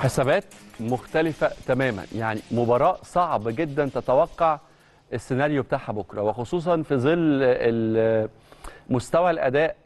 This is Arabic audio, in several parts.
حسابات مختلفة تماما. يعني مباراة صعب جدا تتوقع السيناريو بتاعها بكرة وخصوصا في ظل مستوى الأداء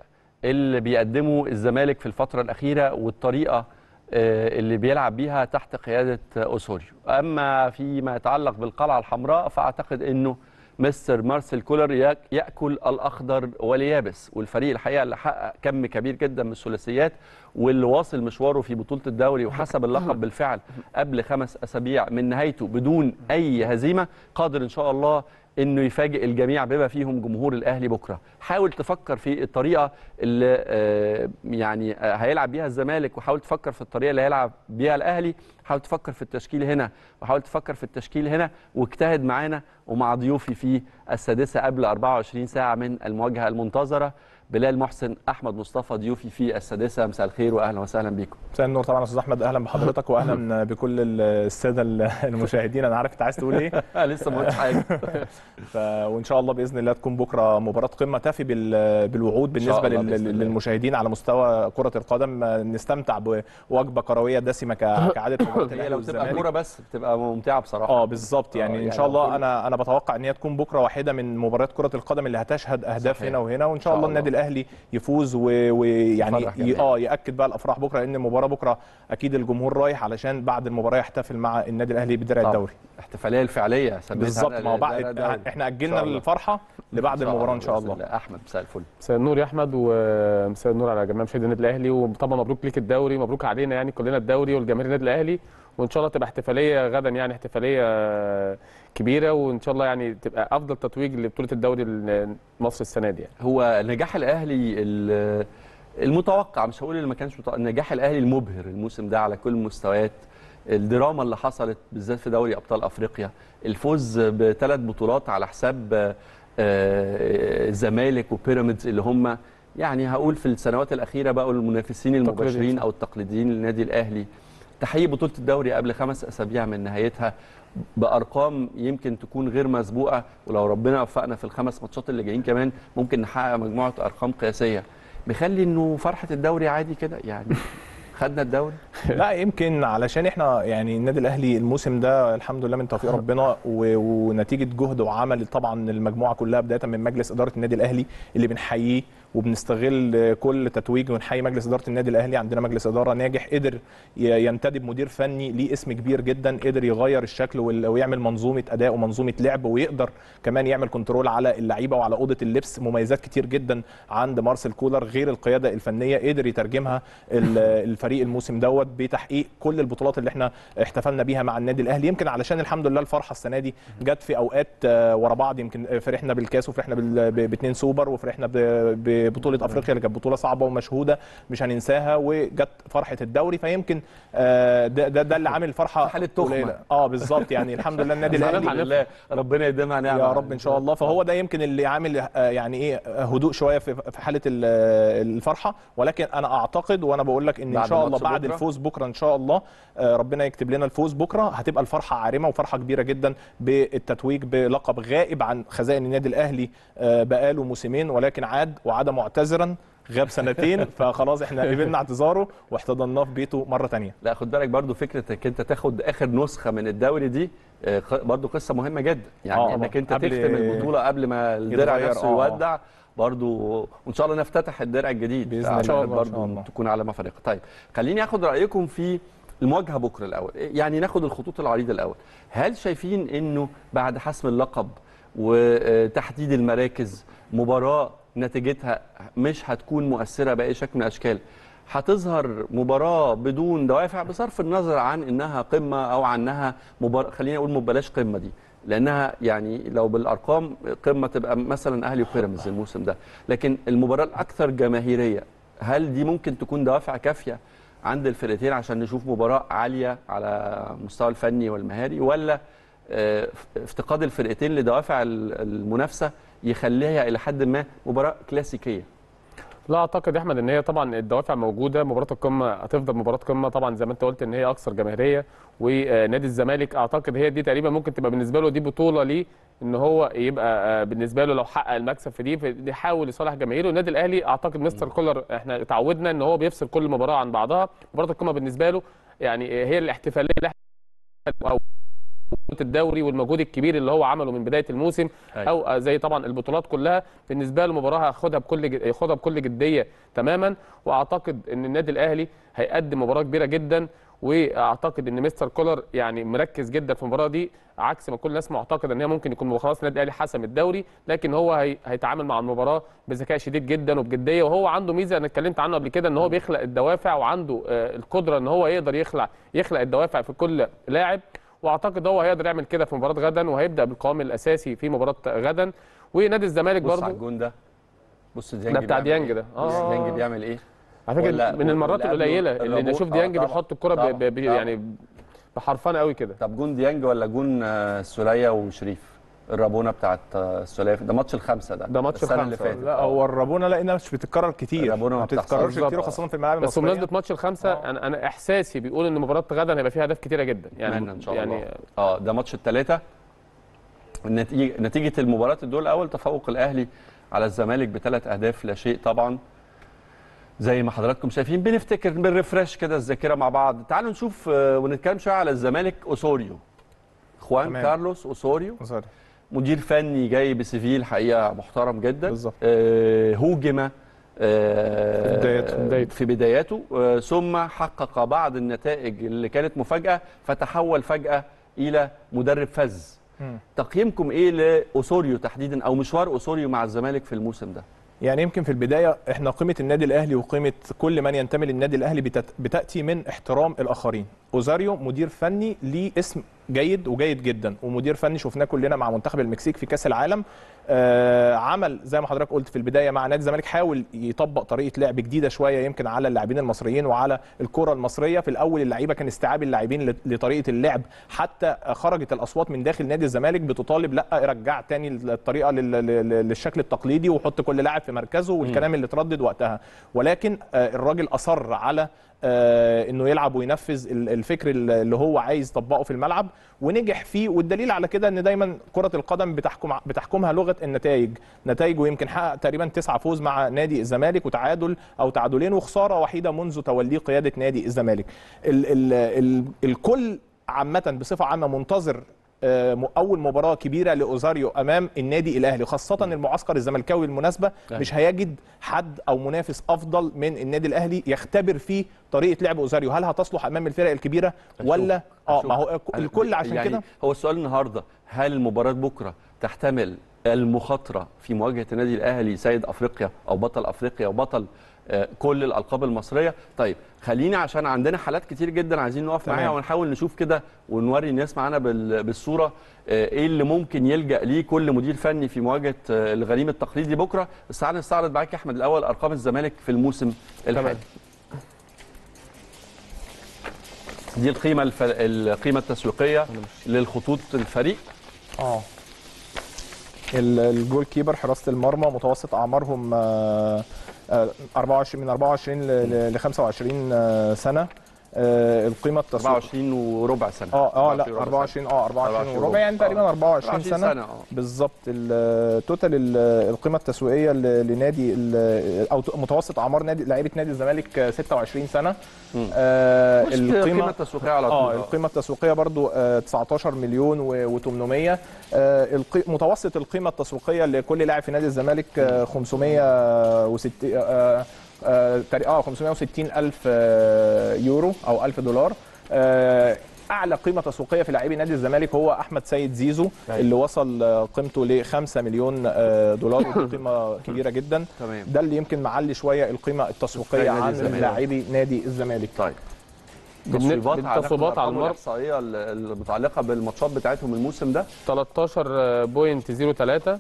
اللي بيقدمه الزمالك في الفترة الأخيرة والطريقة آه، اللي بيلعب بيها تحت قيادة أوسوريو. أما فيما يتعلق بالقلعة الحمراء فأعتقد أنه مستر مارسيل كولر ياك- يأكل الأخضر واليابس. والفريق الحقيقة اللي حقق كم كبير جدا من الثلاثيات واللي واصل مشواره في بطولة الدوري وحسب اللقب بالفعل قبل خمس أسابيع من نهايته بدون أي هزيمة قادر إن شاء الله إنه يفاجئ الجميع بما فيهم جمهور الأهلي بكرة. حاول تفكر في الطريقة اللي آه، يعني آه، هيلعب بيها الزمالك وحاول تفكر في الطريقة اللي هيلعب بيها الأهلي. حاول تفكر في التشكيل هنا وحاول تفكر في التشكيل هنا واجتهد معانا ومع ضيوفي في السادسة قبل 24 ساعة من المواجهة المنتظرة. بلال محسن أحمد مصطفى ضيوفي في السادسة. مساء الخير واهلا وسهلا بيكم. مساء النور طبعا أستاذ أحمد. أهلا بحضرتك واهلا بكل السادة المشاهدين. أنا عارف أنت عايز تقول إيه. لسه ما قلتش حاجة. ف... وإن شاء الله بإذن الله تكون بكرة مباراة قمة. تفي بال... بالوعود. بالنسبة لل... للمشاهدين على مستوى كرة القدم نستمتع بوجبة كروية دسمة ك... كعادة مباراه الاهلي لو تبقى كورة بس بتبقى ممتعة بصراحة. آه بالظبط. يعني, آه، إن يعني شاء الله أنا أنا بتوقع إن هي تكون بكرة واحدة من مباريات كرة القدم اللي هتشهد أهداف صحيح. هنا وهنا وإن شاء الله. النادي الأهلي يفوز ويعني يفرح ي... جميع. آه يأكد بقى الأفراح بكرة لأن المباراه بكرة أكيد الجمهور رايح علشان بعد المباراة يحتفل مع النادي الأهلي بدرع. الدوري الاحتفاليه الفعلية بالظبط ما هو بعد إحنا أجلنا. الفرحة لبعد إن شاء المباراة إن شاء الله أحمد مساء الفل مساء النور يا أحمد ومساء النور على جميع مشاهدي النادي الأهلي وطبعا مبروك ليك الدوري مبروك علينا يعني كلنا الدوري والجماهير النادي الأهلي وإن شاء الله تبقى احتفالية غدا يعني احتفالية كبيرة وإن شاء الله يعني تبقى أفضل تتويج لبطولة الدوري مصر السنة دي يعني. هو نجاح الأهلي ال- المتوقع مش هقول اللي ما كانش متوقع نجاح الأهلي المبهر الموسم ده على كل المستويات الدراما اللي حصلت بالذات في دوري أبطال أفريقيا الفوز بثلاث بطولات على حساب آه، آه، الزمالك وبيراميدز اللي هم يعني هقول في السنوات الأخيرة بقوا المنافسين المباشرين. أو التقليديين للنادي الأهلي تحقيق بطولة الدوري قبل خمس أسابيع من نهايتها بأرقام يمكن تكون غير مسبوقة ولو ربنا وفقنا في الخمس ماتشات اللي جايين كمان ممكن نحقق مجموعة أرقام قياسية. بيخلي إنه فرحة الدوري عادي كده يعني خدنا الدوري. لا يمكن علشان إحنا يعني النادي الأهلي الموسم ده الحمد لله من توفيق ربنا ونتيجة جهد وعمل طبعا المجموعة كلها بداية من مجلس إدارة النادي الأهلي اللي بنحييه. وبنستغل كل تتويج ونحيي مجلس إدارة النادي الأهلي عندنا مجلس إدارة ناجح قدر ينتدب مدير فني ليه اسم كبير جدا قدر يغير الشكل ويعمل منظومة أداء ومنظومة لعب ويقدر كمان يعمل control على اللعيبة وعلى أوضة اللبس. مميزات كتير جدا عند مارسيل كولر غير القيادة الفنية قدر يترجمها ال- الفريق الموسم دوت بتحقيق كل البطولات اللي إحنا احتفلنا بيها مع النادي الأهلي. يمكن علشان الحمد لله الفرحة السنة دي جت في أوقات آه، ورا بعض. يمكن فرحنا بالكاس وفرحنا باثنين سوبر وفرحنا ب- ببطوله أفريقيا اللي كانت بطولة صعبة ومشهودة مش هننساها وجت فرحة الدوري فيمكن آه، ده ده, ده اللي عامل فرحة حالة تخمة. قليلة. آه بالظبط يعني الحمد لله النادي الحمد الأهلي لله ربنا يديمها نعمة يا رب إن شاء الله فهو ده يمكن اللي عامل آه، يعني إيه هدوء شوية في حالة ال- الفرحة ولكن أنا أعتقد وأنا بقول لك إن إن شاء الله بعد بكرة؟ الفوز بكرة إن شاء الله آه، ربنا يكتب لنا الفوز بكرة هتبقى الفرحة عارمة وفرحة كبيرة جدا بالتتويج بلقب غائب عن خزائن النادي الأهلي بقاله موسمين ولكن عاد وعاد معتذرا غاب سنتين فخلاص إحنا قبلنا اعتذاره واحتضناه في بيته مرة ثانية لا خد بالك برضو فكرة إنك أنت تاخد آخر نسخة من الدوري دي آه، برضو قصة مهمة جدا. يعني آه، إنك أنت تختم البطولة قبل ما الدرع نفسه آه. يودع برضو وإن شاء الله نفتتح الدرع الجديد. فعشان الله، إن شاء برضو الله. تكون على فريق طيب خليني آخد رأيكم في المواجهة بكرة الأول. يعني ناخد الخطوط العريضة الأول. هل شايفين إنه بعد حسم اللقب وتحديد المراكز مباراة نتيجتها مش هتكون مؤثرة بأي شكل من الأشكال. هتظهر مباراة بدون دوافع بصرف النظر عن إنها قمة أو عنها مباراة خلينا أقول بلاش قمة دي. لأنها يعني لو بالأرقام قمة تبقى مثلا أهلي وبيراميدز الموسم ده. لكن المباراة الأكثر جماهيرية هل دي ممكن تكون دوافع كافية عند الفرقتين عشان نشوف مباراة عالية على المستوى الفني والمهاري ولا آه، افتقاد الفرقتين لدوافع ال- المنافسة يخليها إلى حد ما مباراة كلاسيكية. لا أعتقد يا أحمد إن هي طبعا الدوافع موجودة مباراة القمة هتفضل مباراة قمة طبعا زي ما أنت قلت إن هي أكثر جماهيرية ونادي الزمالك أعتقد هي دي تقريبا ممكن تبقى بالنسبة له دي بطولة ليه إن هو يبقى آه، بالنسبة له لو حقق المكسب في دي فيحاول يصالح جماهيره. النادي الأهلي أعتقد مستر كولر إحنا اتعودنا إن هو بيفصل كل مباراة عن بعضها مباراة القمة بالنسبة له يعني هي الاحتفالية اللي إحنا أو الدوري والمجهود الكبير اللي هو عمله من بداية الموسم أيوة. أو زي طبعا البطولات كلها بالنسبة له مباراة هياخدها بكل ياخدها بكل جدية تماما. وأعتقد إن النادي الأهلي هيقدم مباراة كبيرة جدا. وأعتقد إن مستر كولر يعني مركز جدا في المباراة دي عكس ما كل الناس معتقدة إن هي ممكن يكون خلاص النادي الأهلي حسم الدوري لكن هو هي هيتعامل مع المباراة بذكاء شديد جدا وبجدية. وهو عنده ميزة أنا اتكلمت عنه قبل كده إن هو بيخلق الدوافع وعنده آه، القدرة إن هو يقدر يخلق يخلق الدوافع في كل لاعب. واعتقد هو هيقدر يعمل كده في مباراة غدا وهيبدأ بالقوام الأساسي في مباراة غدا ونادي الزمالك بص على برضه الجون ده بص ديانج ده بتاع ديانج إيه؟ ده. بص آه. ديانج بيعمل إيه على فكرة من المرات القليلة اللي. نشوف آه، ديانج طبعاً. بيحط الكرة. يعني بحرفنة قوي كده طب جون ديانج ولا جون آه، سولية وشريف الرابونة بتاعت السولية ده ماتش الخمسة ده ده ماتش السنة اللي الخمسة. فاتت لا. هو الرابونة لقينا مش بتتكرر كتير الرابونة ما بتتكررش. كتير وخاصة في الملاعب بس بمناسبة ماتش الخمسة آه. أنا أنا إحساسي بيقول إن مباراة غدا هيبقى فيها أهداف كتيرة جدا يعني إن شاء يعني الله آه ده ماتش الثلاثه نتيجة المباراة الدور الأول تفوق الأهلي على الزمالك بثلاث أهداف لا شيء طبعا زي ما حضراتكم شايفين بنفتكر بنرفرش كده الذاكرة مع بعض تعالوا نشوف آه، ونتكلم شوية على الزمالك أوسوريو خوان تمام. كارلوس أوسوريو sorry. مدير فني جاي ب CV ل حقيقة محترم جدا بالظبط. آه هوجم آه في بداياته. في بداياته آه ثم حقق بعض النتائج اللي كانت مفاجأة فتحول فجأة إلى مدرب فذ مم. تقييمكم إيه لأوسوريو تحديدا أو مشوار أوسوريو مع الزمالك في الموسم ده يعني يمكن في البداية إحنا قيمة النادي الأهلي وقيمة كل من ينتمي للنادي الأهلي. بتأتي من احترام الآخرين أوزاريو مدير فني ليه اسم جيد وجيد جدا. ومدير فني شفناه كلنا مع منتخب المكسيك في كأس العالم. آه عمل زي ما حضرتك قلت في البداية مع نادي الزمالك حاول يطبق طريقة لعب جديدة شوية يمكن على اللاعبين المصريين وعلى الكرة المصرية. في الأول اللعيبة كان استيعاب اللاعبين لطريقة اللعب. حتى خرجت الأصوات من داخل نادي الزمالك بتطالب لأ رجع تاني الطريقة لل- لل- للشكل التقليدي وحط كل لاعب في مركزه والكلام اللي اتردد وقتها. ولكن آه، الراجل أصر على إنه يلعب وينفذ ال- الفكر اللي هو عايز يطبقه في الملعب ونجح فيه. والدليل على كده إن دايما كرة القدم بتحكم بتحكمها لغة النتائج. نتائجه يمكن حقق تقريبا تسعة فوز مع نادي الزمالك وتعادل أو تعادلين وخسارة وحيدة منذ توليه قيادة نادي الزمالك. ال ال ال الكل عامة بصفة عامة منتظر آه، أول مباراة كبيرة لأوزاريو أمام النادي الأهلي خاصة المعسكر الزملكاوي بالمناسبه أيوة. مش هيجد حد أو منافس أفضل من النادي الأهلي يختبر فيه طريقة لعب أوزاريو. هل هتصلح أمام الفرق الكبيرة؟ ولا؟ آه. ما هو الكل عشان يعني كده. هو السؤال النهارده هل مباراه بكرة تحتمل المخاطرة في مواجهة النادي الأهلي سيد أفريقيا أو بطل أفريقيا وبطل آه، كل الألقاب المصرية. طيب خلينا عشان عندنا حالات كتير جدا عايزين نقف. معاها ونحاول نشوف كده ونوري الناس معانا بال- بالصورة آه، إيه اللي ممكن يلجأ ليه كل مدير فني في مواجهة آه، الغريم التقليدي بكرة. بس تعالى نستعرض معاك يا أحمد الأول أرقام الزمالك في الموسم الحالي. دي القيمة الف... القيمة التسويقية للخطوط الفريق. آه. ال- ال goalkeeper حراسة المرمى متوسط أعمارهم آه، آه، 24 من 24 ل- ل 25 آه، سنة. آه، القيمة التسويقيه 24 وربع سنة. آه آه لا 24 وربع 24 آه 24 24 وربع. يعني. تقريبا آه. 24 سنة, سنة آه. بالظبط. ال total ال- القيمة التسويقية لنادي أو متوسط أعمار نادي لعيبة نادي الزمالك آه، 26 سنة. آه القيمه التسويقيه على طول آه القيمة التسويقية برضو آه 19 مليون و800 آه القي- متوسط القيمة التسويقية لكل لاعب في نادي الزمالك آه 560 آه آه آه 560 ألف آه يورو أو 1000 دولار. آه أعلى قيمة تسويقية في لاعبي نادي الزمالك هو أحمد سيد زيزو أيوة. اللي وصل آه، قيمته ل 5 مليون آه، دولار ودي قيمة كبيرة جدا. تمام. ده اللي يمكن معلي شوية القيمة التسويقية عن. لاعبي نادي الزمالك. طيب. بالن- تصويبات بالتصويبات على المرمى الاحصائيه المتعلقة بالماتشات بتاعتهم الموسم ده؟ 13.03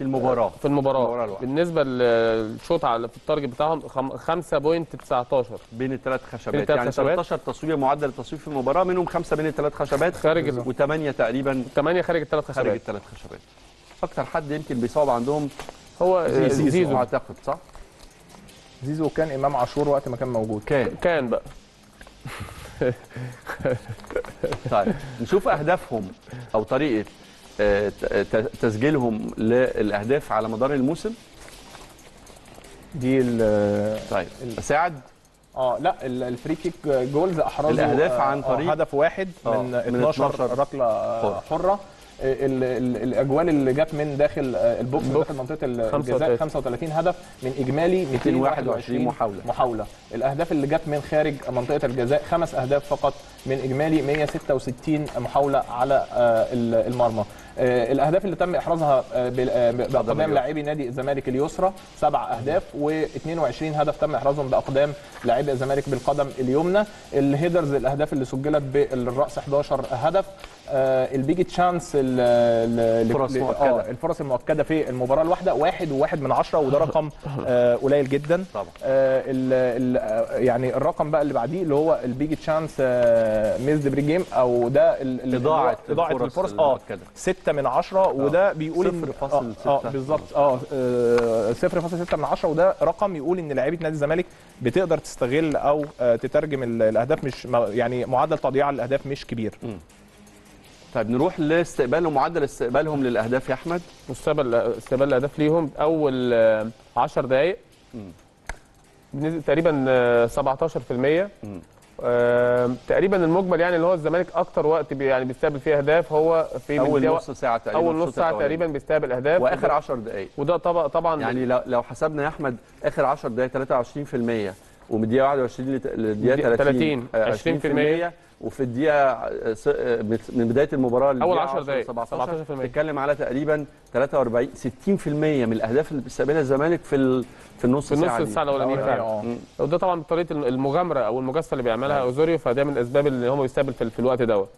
في المباراة. في المباراة. المباراة الواحدة. بالنسبة للشوط على في التارجت بتاعهم خم- 5.19 بين الثلاث خشبات. بين الثلاث يعني خشبات. 13 تصويب معدل التصويب في المباراة منهم خمسة بين الثلاث خشبات خارج ال- وثمانية تقريبا 8 خارج الثلاث خارج خشبات الثلاث خشبات. أكتر حد يمكن بيصاب عندهم هو زيزو, زيزو أعتقد صح؟ زيزو كان إمام عاشور وقت ما كان موجود. كان. كان بقى. طيب نشوف أهدافهم أو طريقة تسجيلهم للأهداف على مدار الموسم دي ال- طيب ساعد آه لا ال- ال free kick goals أحرزوا الأهداف آه، عن آه، طريق- هدف واحد آه، من من 12 12 ركلة آه، حرة. حره ال- ال- الاجوال اللي جت من داخل آه، ال box. داخل منطقة الجزاء 35. 35 هدف من إجمالي 221 محاولة. محاولة الأهداف اللي جت من خارج منطقة الجزاء خمس أهداف فقط من إجمالي 166 محاولة على آه، ال- المرمى آه، الأهداف اللي تم إحرازها آه، آه، بأقدام. لاعبي نادي الزمالك اليسرى سبع أهداف و22 هدف تم إحرازهم بأقدام لاعبي الزمالك بالقدم اليمنى ال headers الأهداف اللي سجلت بالرأس 11 هدف آه، ال big chance ال- ال- فرص ل- مؤكدة. آه، الفرص المؤكدة في المباراة الواحدة واحد وواحد من عشرة وده رقم آه، قليل جدا طبعا. آه، آه، يعني الرقم بقى اللي بعديه اللي هو ال big chance missed per game أو ده إضاعة إضاعة الفرص الفرص آه المؤكدة. ستة من عشرة وده بيقول إن- صفر فاصل آه، ستة. آه بالظبط آه آه، صفر فاصل ستة من عشرة وده رقم يقول إن لعيبة نادي الزمالك بتقدر تستغل أو آه، تترجم ال- الأهداف مش يعني معدل تضييع الأهداف مش كبير طيب نروح لاستقبالهم معدل استقبالهم للأهداف يا أحمد. مستقبل استقبال الأهداف ليهم أول آه، 10 دقائق بنسبه تقريبا آه، 17% آه، تقريبا المجمل يعني اللي هو الزمالك أكتر وقت بي يعني بيستقبل فيه أهداف هو في أول نص ساعة تقريبا أول نص ساعة. تقريبا بيستقبل أهداف. وآخر وده- 10 دقائق وده طبعا طبعا يعني لو حسبنا يا أحمد آخر 10 دقائق 23% ومن الدقيقه 21 لت- للدقيقة دقيقة 30 30 آه، 20% وفي الدقيقة آه، آه، من بداية المباراة للدقيقة 10 دقايق. 17 17%. بتتكلم على تقريبا 43 60% من الأهداف اللي بيستقبلها الزمالك في ال- في النص في النص ساعه. الساعة الأولانية آه. وده طبعا بطريقه المغامرة أو المجازفة اللي بيعملها أوزوريو فده من الأسباب اللي هم بيستقبل في, في الوقت دوت.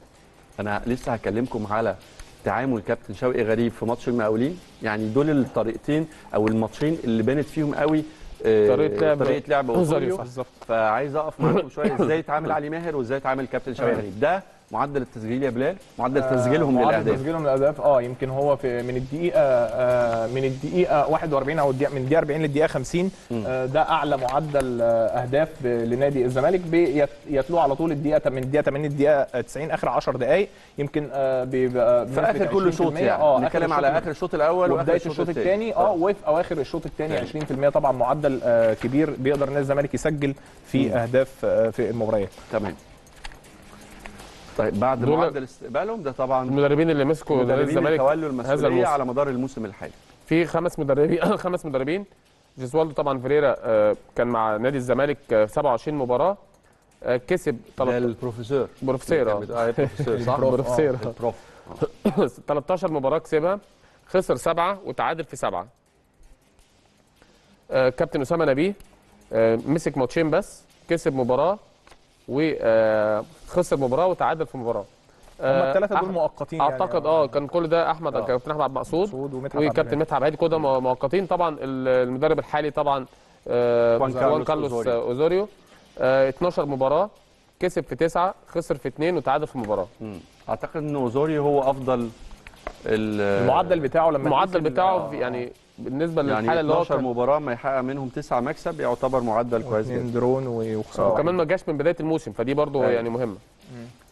أنا لسه هكلمكم على تعامل كابتن شوقي غريب في ماتش المقاولين. يعني دول الطريقتين أو الماتشين اللي بانت فيهم قوي آه، طريقة لعب طريقة لعب بالظبط. فعايز أقف معاكم شوية. إزاي يتعامل علي ماهر وإزاي يتعامل كابتن غريب؟ ده معدل التسجيل يا بلال؟ معدل تسجيلهم معدل للأهداف. تسجيلهم للأهداف. آه يمكن هو في من الدقيقة آه من الدقيقة 41 أو الدقيقة من الدقيقة 40 للدقيقة 50 آه ده أعلى معدل آه أهداف لنادي الزمالك. بيتلوه على طول الدقيقة من الدقيقة 80 للدقيقه 90 آخر 10 دقائق يمكن آه بيبقى في آخر كل 20% شوط يعني. آه آخر نتكلم على. آخر الشوط الأول وبداية الشوط الثاني آه وفي أواخر الشوط الثاني 20% طبعا معدل آه كبير بيقدر نادي الزمالك يسجل في أهداف آه في المباريات. تمام. طيب بعد معدل استقبالهم ده طبعا المدربين اللي مسكوا نادي المدربين اللي الزمالك تولوا هذا المسؤولية الموسم. على مدار الموسم الحالي. في خمس مدربين خمس مدربين. جيسوالدو طبعا فيريرا آه، كان مع نادي الزمالك آه، 27 مباراة آه، كسب ده 13 البروفيسور. بروفيسير آه. البروفيسور صح؟ بروفيسير البروف. 13 مباراة كسبها خسر سبعة وتعادل في سبعة. آه، كابتن أسامة نبيه آه، مسك ماتشين بس كسب مباراة. وخسر مباراة وتعادل في مباراة هم آه، الثلاثه دول مؤقتين يعني. أعتقد آه كان كل ده أحمد آه. كابتن أحمد عبد المقصود وكابتن. مدحت عبد الهادي كل ده مو- مؤقتين طبعا ال- المدرب الحالي طبعا آه، خوان خوان كارلوس. آه، اوزوريو آه، 12 مباراة كسب في تسعة خسر في اثنين وتعادل في مباراة. أعتقد إن اوزوريو هو أفضل ال- المعدل بتاعه لما المعدل بتاعه آه، في- يعني بالنسبة يعني للحاله اللي هو 12 كان مباراة ما يحقق منهم 9 مكسب يعتبر معدل كويس جدا. draw وخسارة. وكمان ما جاش من بداية الموسم فدي برضو أيوة. يعني مهمة.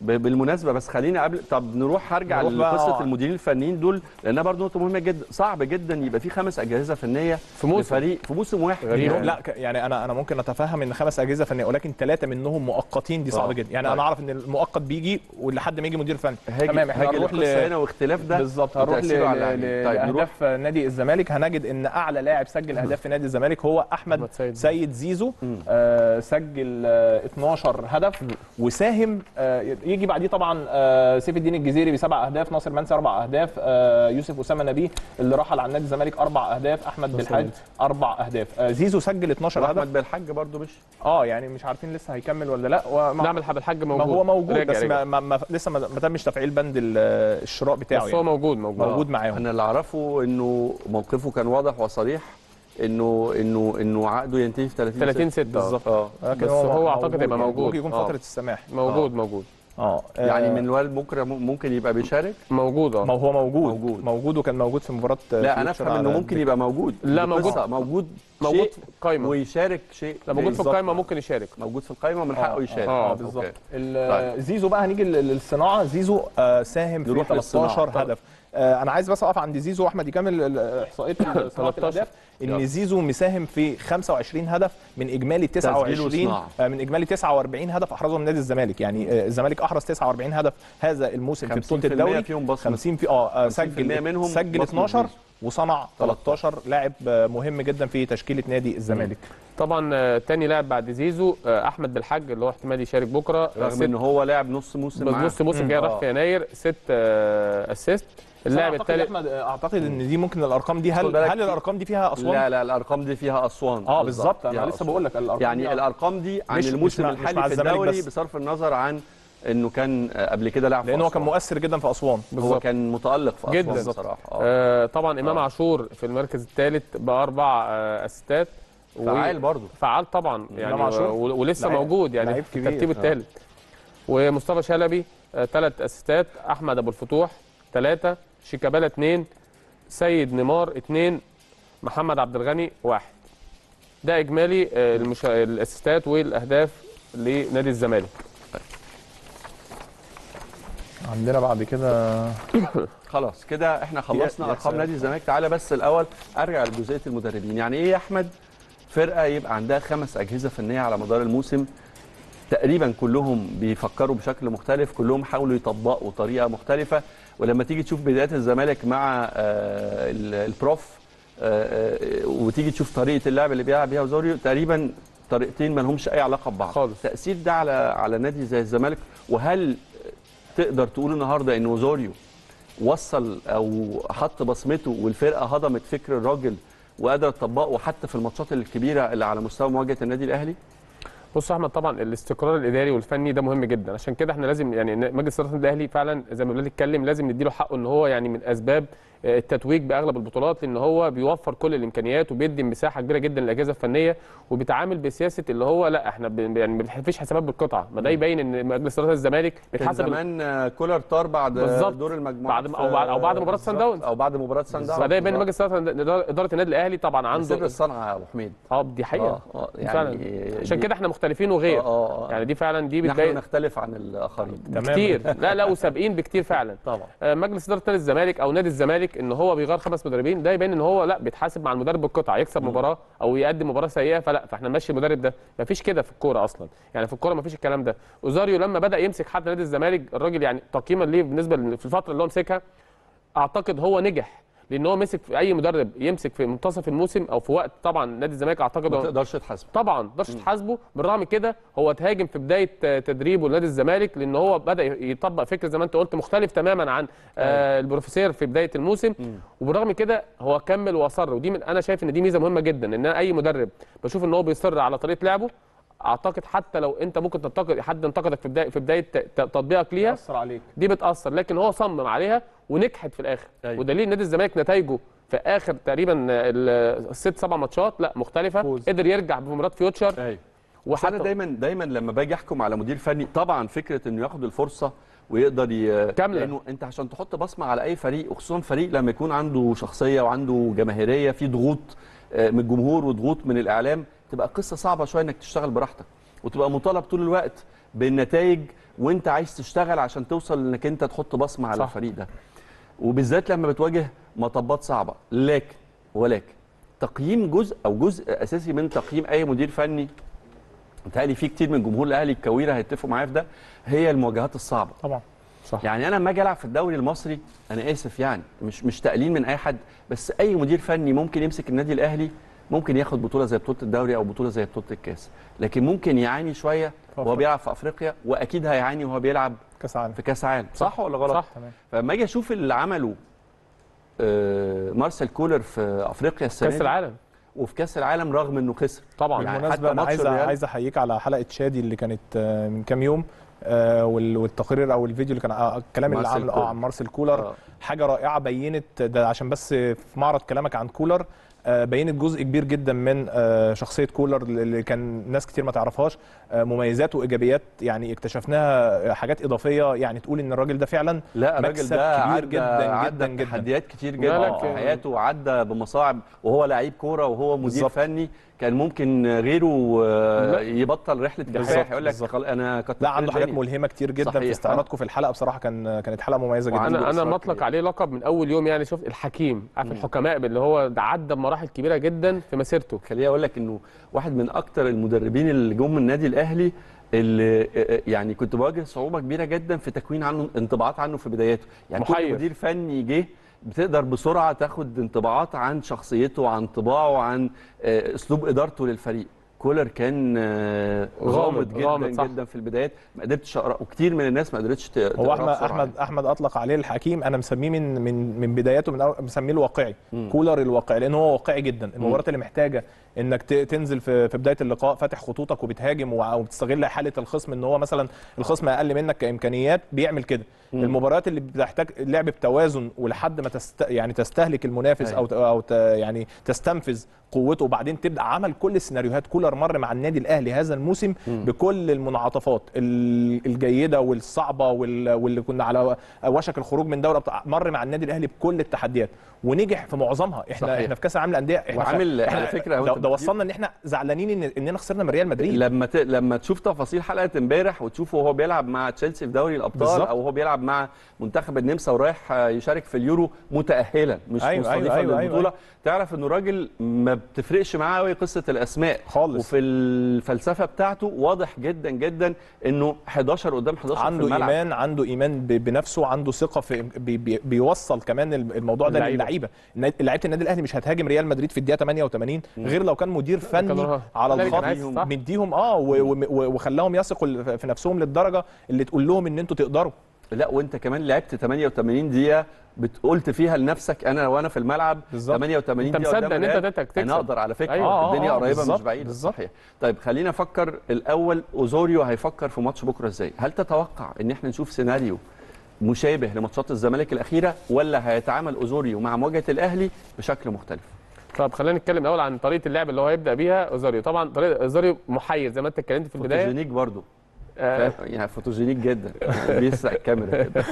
بالمناسبة بس خلينا قبل طب نروح هرجع لقصة آه. المديرين الفنيين دول لأنها برضه نقطة مهمة جدا صعب جدا يبقى في خمس أجهزة فنية في موسم. لفريق في موسم واحد غريب. يعني لا يعني أنا أنا ممكن أتفهم إن خمس أجهزة فنية ولكن ثلاثة منهم مؤقتين دي صعبه آه. جدا يعني طيب. أنا أعرف إن المؤقت بيجي ولحد ما يجي مدير فني تمام إحنا هنروح ل- هنا واختلاف ده بالظبط هنروح ل- ل- طيب نروح لأهداف نادي الزمالك هنجد إن أعلى لاعب سجل أهداف في نادي الزمالك هو أحمد أحمد سيد. سيد زيزو. آه سجل آه 12 هدف وساهم آه يجي بعديه طبعا آه سيف الدين الجزيري بسبع أهداف ناصر منسي أربع أهداف آه يوسف أسامة نبيه اللي رحل عن نادي الزمالك أربع أهداف أحمد بالحاج. أربع أهداف آه زيزو سجل 12 هدف احمد بالحاج برضه مش آه يعني مش عارفين لسه هيكمل ولا لأ ومع نعمل حب الحاج ما موجود هو موجود راجع- بس راجع. ما ما ما لسه ما ما تمش تفعيل بند ال- الشراء بتاعه بس هو يعني. موجود موجود موجود معاهم أنا اللي أعرفه إنه موقفه كان واضح وصريح انه انه إنه عقده ينتهي في 30 30 ستة. ستة. بالظبط آه لكن بس هو أعتقد موجود هيبقى. موجود. ممكن يكون آه. فترة السماح موجود موجود آه يعني آه، من الوالد بكره ممكن يبقى بيشارك؟ موجود آه. ما هو موجود. موجود. موجود, وكان موجود في مباراة لا أنا أفهم إنه ممكن يبقى موجود. لا، موجود. موجود. موجود شيء في القايمه ويشارك شيء لا موجود في بالظبط. القايمه ممكن يشارك. موجود في القائمه من حقه آه، يشارك آه، بالظبط. أوكي. ال- زيزو بقى هنيجي لل- للصناعة. زيزو آه، ساهم في نروح 13 للصناعة. هدف. آه، أنا عايز بس أقف عند زيزو وأحمد يكمل إحصائية صناعه 13. الاهداف إن. زيزو مساهم في 25 هدف من إجمالي 29 وصناعة. آه، من إجمالي 49 هدف احرزهم نادي الزمالك يعني آه، الزمالك أحرز 49 هدف هذا الموسم في 50% بطوله الدوري فيهم بصمة. 50 في آه آه، 50% سجل منهم سجل بصمة 12 زيزو. وصنع 13 لاعب مهم جدا في تشكيلة نادي الزمالك طبعا تاني لاعب بعد زيزو أحمد بالحاج اللي هو احتمال يشارك بكرة رغم إن هو لاعب نص موسم معاه. نص موسم جاي راح. في يناير ست اسيست اللاعب الثالث أحمد آه، أعتقد إن دي ممكن الأرقام دي هل هل الأرقام دي فيها اسوان لا لا الأرقام دي فيها أسوان آه بالظبط أنا لسه. بقول لك الأرقام يعني دي الأرقام دي عن الموسم الحالي في الدوري. بصرف النظر عن إنه كان آه، قبل كده لاعب لأن هو كان. مؤثر جدا في أسوان هو بالظبط. كان متألق في أسوان جدا. بصراحة آه آه، طبعا إمام آه. عاشور في المركز الثالث بأربع آه، أسيستات فعال برضه فعال طبعا يعني ولسه لعيب- موجود يعني في. الترتيب آه. الثالث ومصطفى شلبي ثلاث أسيستات أحمد أبو الفتوح ثلاثة شيكابالا اثنين سيد نيمار اثنين محمد عبد الغني واحد. ده إجمالي آه، المشا... الأسيستات والأهداف لنادي الزمالك. عندنا بعد كده خلاص كده إحنا خلصنا أرقام نادي الزمالك. تعالى بس الأول أرجع لجزئية المدربين. يعني إيه يا أحمد؟ فرقة يبقى عندها خمس أجهزة فنية على مدار الموسم. تقريبا كلهم بيفكروا بشكل مختلف كلهم حاولوا يطبقوا طريقة مختلفة. ولما تيجي تشوف بدايات الزمالك مع آه، ال- البروف وتيجي تشوف طريقة اللعب اللي بيلعب بيها وزوريو تقريبا طريقتين ما لهمش أي علاقة ببعض. خالص. تأثير ده على على نادي زي الزمالك وهل تقدر تقول النهارده إن وزوريو وصل أو حط بصمته والفرقة هضمت فكر الراجل وقادرة تطبقه حتى في الماتشات الكبيرة اللي على مستوى مواجهة النادي الأهلي؟ بص يا أحمد طبعا الاستقرار الإداري والفني ده مهم جدا. عشان كده إحنا لازم يعني مجلس إدارة النادي الأهلي فعلا زي ما بلال اتكلم لازم نديله حقه إن هو يعني من أسباب آه، التتويج بأغلب البطولات لأن هو بيوفر كل الإمكانيات وبيدي مساحة كبيرة جدا للأجهزة الفنية وبيتعامل بسياسة اللي هو لا إحنا ب- يعني ما فيش حسابات بالقطعة. ما ده يبين إن مجلس إدارة الزمالك بيتحسب زمان كولر طار بعد بالظبط. دور المجموعات بعد أو بعد أو بعد مباراة سان داونز. أو بعد مباراة سان داونز. فده يبين مجلس اداره النادي الأهلي طبعا سر عنده الصنعة يا أبو حميد. آه دي حقيقة. آه، آه، يعني فعلا عشان كده إحنا مختلفين وغير. آه، آه، آه. يعني دي فعلا دي بتبين نختلف عن الآخرين. كتير. لا لا وسابقين بكتير فعلا. طبعا. آه، مجلس إدارة الزمالك أو نادي الزمالك إن هو بيغير خمس مدربين ده يبين إن هو لأ بيتحاسب مع المدرب بالقطعه يكسب مباراة أو يقدم مباراة سيئة فلأ فإحنا نمشي المدرب ده. مفيش كده في الكورة أصلا. يعني في الكورة مفيش الكلام ده. أوزاريو لما بدأ يمسك حتى نادي الزمالك الراجل يعني تقييما ليه بالنسبة في الفترة اللي هو مسكها أعتقد هو نجح لأن هو مسك في اي مدرب يمسك في منتصف الموسم أو في وقت طبعا نادي الزمالك اعتقد ما تقدرش تحاسبه. طبعا ما تقدرش تحاسبه. بالرغم كده هو تهاجم في بداية تدريبه لنادي الزمالك لأن هو بدأ يطبق فكر زي ما انت قلت مختلف تماما عن آه، البروفيسور في بداية الموسم. وبالرغم كده هو كمل وأصر. ودي من أنا شايف إن دي ميزة مهمة جدا إن أي مدرب بشوف إن هو بيصر على طريقة لعبه أعتقد حتى لو أنت ممكن تنتقد حد انتقدك في بدايه في بداية ت- تطبيقك ليها اثر عليك دي بتأثر لكن هو صمم عليها ونجحت في الآخر أيوة. ودليل نادي الزمالك نتائجه في آخر تقريبا ال- الست سبع ماتشات لا مختلفة فوز. قدر يرجع بمباراة فيوتشر أيوه بس أنا وحتى دايما دايما لما باجي أحكم على مدير فني طبعا فكرة إنه ياخد الفرصة ويقدر ي... كاملة. لأنه أنت عشان تحط بصمة على أي فريق وخصوصا فريق لما يكون عنده شخصية وعنده جماهيرية في ضغوط آه، من الجمهور وضغوط من الإعلام تبقى قصة صعبة شوية إنك تشتغل براحتك وتبقى مطالب طول الوقت بالنتائج وأنت عايز تشتغل عشان توصل إنك أنت تحط بصمة على صح. الفريق ده. وبالذات لما بتواجه مطبات صعبة. لكن ولكن تقييم جزء أو جزء أساسي من تقييم أي مدير فني متهيألي في كتير من جمهور الأهلي الكويرة هيتفقوا معايا في ده هي المواجهات الصعبة. طبعا. صح. يعني أنا لما أجي ألعب في الدوري المصري أنا آسف يعني مش مش تقليل من أي حد بس أي مدير فني ممكن يمسك النادي الأهلي ممكن ياخد بطولة زي بطولة الدوري أو بطولة زي بطولة الكاس. لكن ممكن يعاني شوية وهو بيلعب في أفريقيا وأكيد هيعاني وهو بيلعب كأس عالم في كأس عالم صح ولا غلط؟ صح. تمام. فلما أجي أشوف اللي عمله آه، مارسيل كولر في أفريقيا السنة كأس العالم. وفي كأس العالم رغم إنه خسر. طبعا. يعني بالمناسبة أنا عايز عايز أحييك على حلقة شادي اللي كانت آه، من كام يوم آه، وال- والتقرير أو الفيديو اللي كان آه، الكلام اللي عامله آه. عن مارسيل كولر. آه. حاجة رائعة بينت ده عشان بس في معرض كلامك عن كولر. بينت جزء كبير جدا من آه، شخصية كولر اللي كان ناس كتير ما تعرفهاش آه، مميزات وإيجابيات يعني اكتشفناها حاجات إضافية يعني تقول إن الراجل ده فعلا لا الراجل ده كبير عدى جدا عدى جدا جدا تحديات كتير جدا في حياته وعدى بمصاعب وهو لعيب كورة وهو مدير بالظبط. فني كان ممكن غيره آه،. يبطل رحلة كفاح يقول لك أنا كنت لا عنده حاجات ملهمة كتير جدا صحيح. في استعراضكم في الحلقة. بصراحة كان كانت حلقة مميزة جدا. أنا أنا مطلق. عليه لقب من أول يوم يعني. شوف الحكيم عارف الحكماء اللي هو ده عدى بمراحل كبيرة جدا في مسيرته. خليني أقول لك إنه واحد من أكتر المدربين اللي جم من النادي الأهلي اللي آه، يعني كنت بواجه صعوبة كبيرة جدا في تكوين عنه انطباعات عنه في بداياته. يعني كل محير. مدير فني جه بتقدر بسرعة تاخد انطباعات عن شخصيته عن طباعه عن آه، أسلوب إدارته للفريق. كولر كان آه، غامض، جدا غامض، صح. جدا في البدايات. ما قدرتش أقرأ وكتير من الناس ما قدرتش هو تقراه أحمد بسرعة أحمد أحمد أطلق عليه الحكيم. أنا مسميه من من من بداياته من مسميه الواقعي. كولر الواقعي لأن هو واقعي جدا. المباريات اللي محتاجة انك تنزل في في بداية اللقاء فاتح خطوطك وبتهاجم وبتستغل حالة الخصم ان هو مثلا الخصم أقل منك كإمكانيات بيعمل كده. المباريات اللي بتحتاج لعب بتوازن ولحد ما تست يعني تستهلك المنافس أو ت- أو ت- يعني تستنفذ قوته وبعدين تبدأ عمل كل السيناريوهات كولر مر مع النادي الأهلي هذا الموسم بكل المنعطفات ال- الجيدة والصعبة وال- واللي كنا على وشك الخروج من دوري مر مع النادي الأهلي بكل التحديات. ونجح في معظمها. إحنا صحيح. إحنا في كأس العالم للأندية إحنا وعامل إحنا على فكرة هو ده, وصلنا ان إحنا زعلانين ان إننا خسرنا من ريال مدريد لما ت... لما تشوف تفاصيل حلقة امبارح وتشوفه وهو بيلعب مع تشيلسي في دوري الأبطال بالظبط. أو هو بيلعب مع منتخب النمسا ورايح آه، يشارك في اليورو متاهلا مش أيوة، مستضيفا أيوة، أيوة، للبطولة أيوة. تعرف إنه راجل ما بتفرقش معاه قوي قصة الأسماء خالص. وفي الفلسفة بتاعته واضح جدا جدا إنه 11 قدام 11 في عنده الملعب إيمان عنده إيمان بنفسه عنده ثقة في بي بي بيوصل كمان الموضوع ده. للعيبة لعيبة النادي الأهلي مش هتهاجم ريال مدريد في الدقيقة 88 غير لو كان مدير فني على الخط. مديهم آه وخلاهم يثقوا في نفسهم للدرجة اللي تقول لهم إن أنتوا تقدروا لا وأنت كمان لعبت 88 دقيقة قلت فيها لنفسك أنا وأنا في الملعب بالظبط. 88 أنت دقيقة مصدق قدام إن أنت تكسب. أنا أقدر على فكرة أيوة. آه، الدنيا آه، قريبة بالظبط، مش بعيدة بالظبط. صحيح طيب خلينا أفكر الأول أوزوريو هيفكر في ماتش بكرة إزاي هل تتوقع إن إحنا نشوف سيناريو مشابه لماتشات الزمالك الأخيرة ولا هيتعامل أوزوريو مع مواجهة الأهلي بشكل مختلف طب خلينا نتكلم الأول عن طريقة اللعب اللي هو هيبدأ بيها أوزاريو. طبعا طريقة أوزاريو محير زي ما أنت اتكلمت في البداية. photogenic برضه آه،؟ يعني photogenic جدا. بيسرق الكاميرا كده.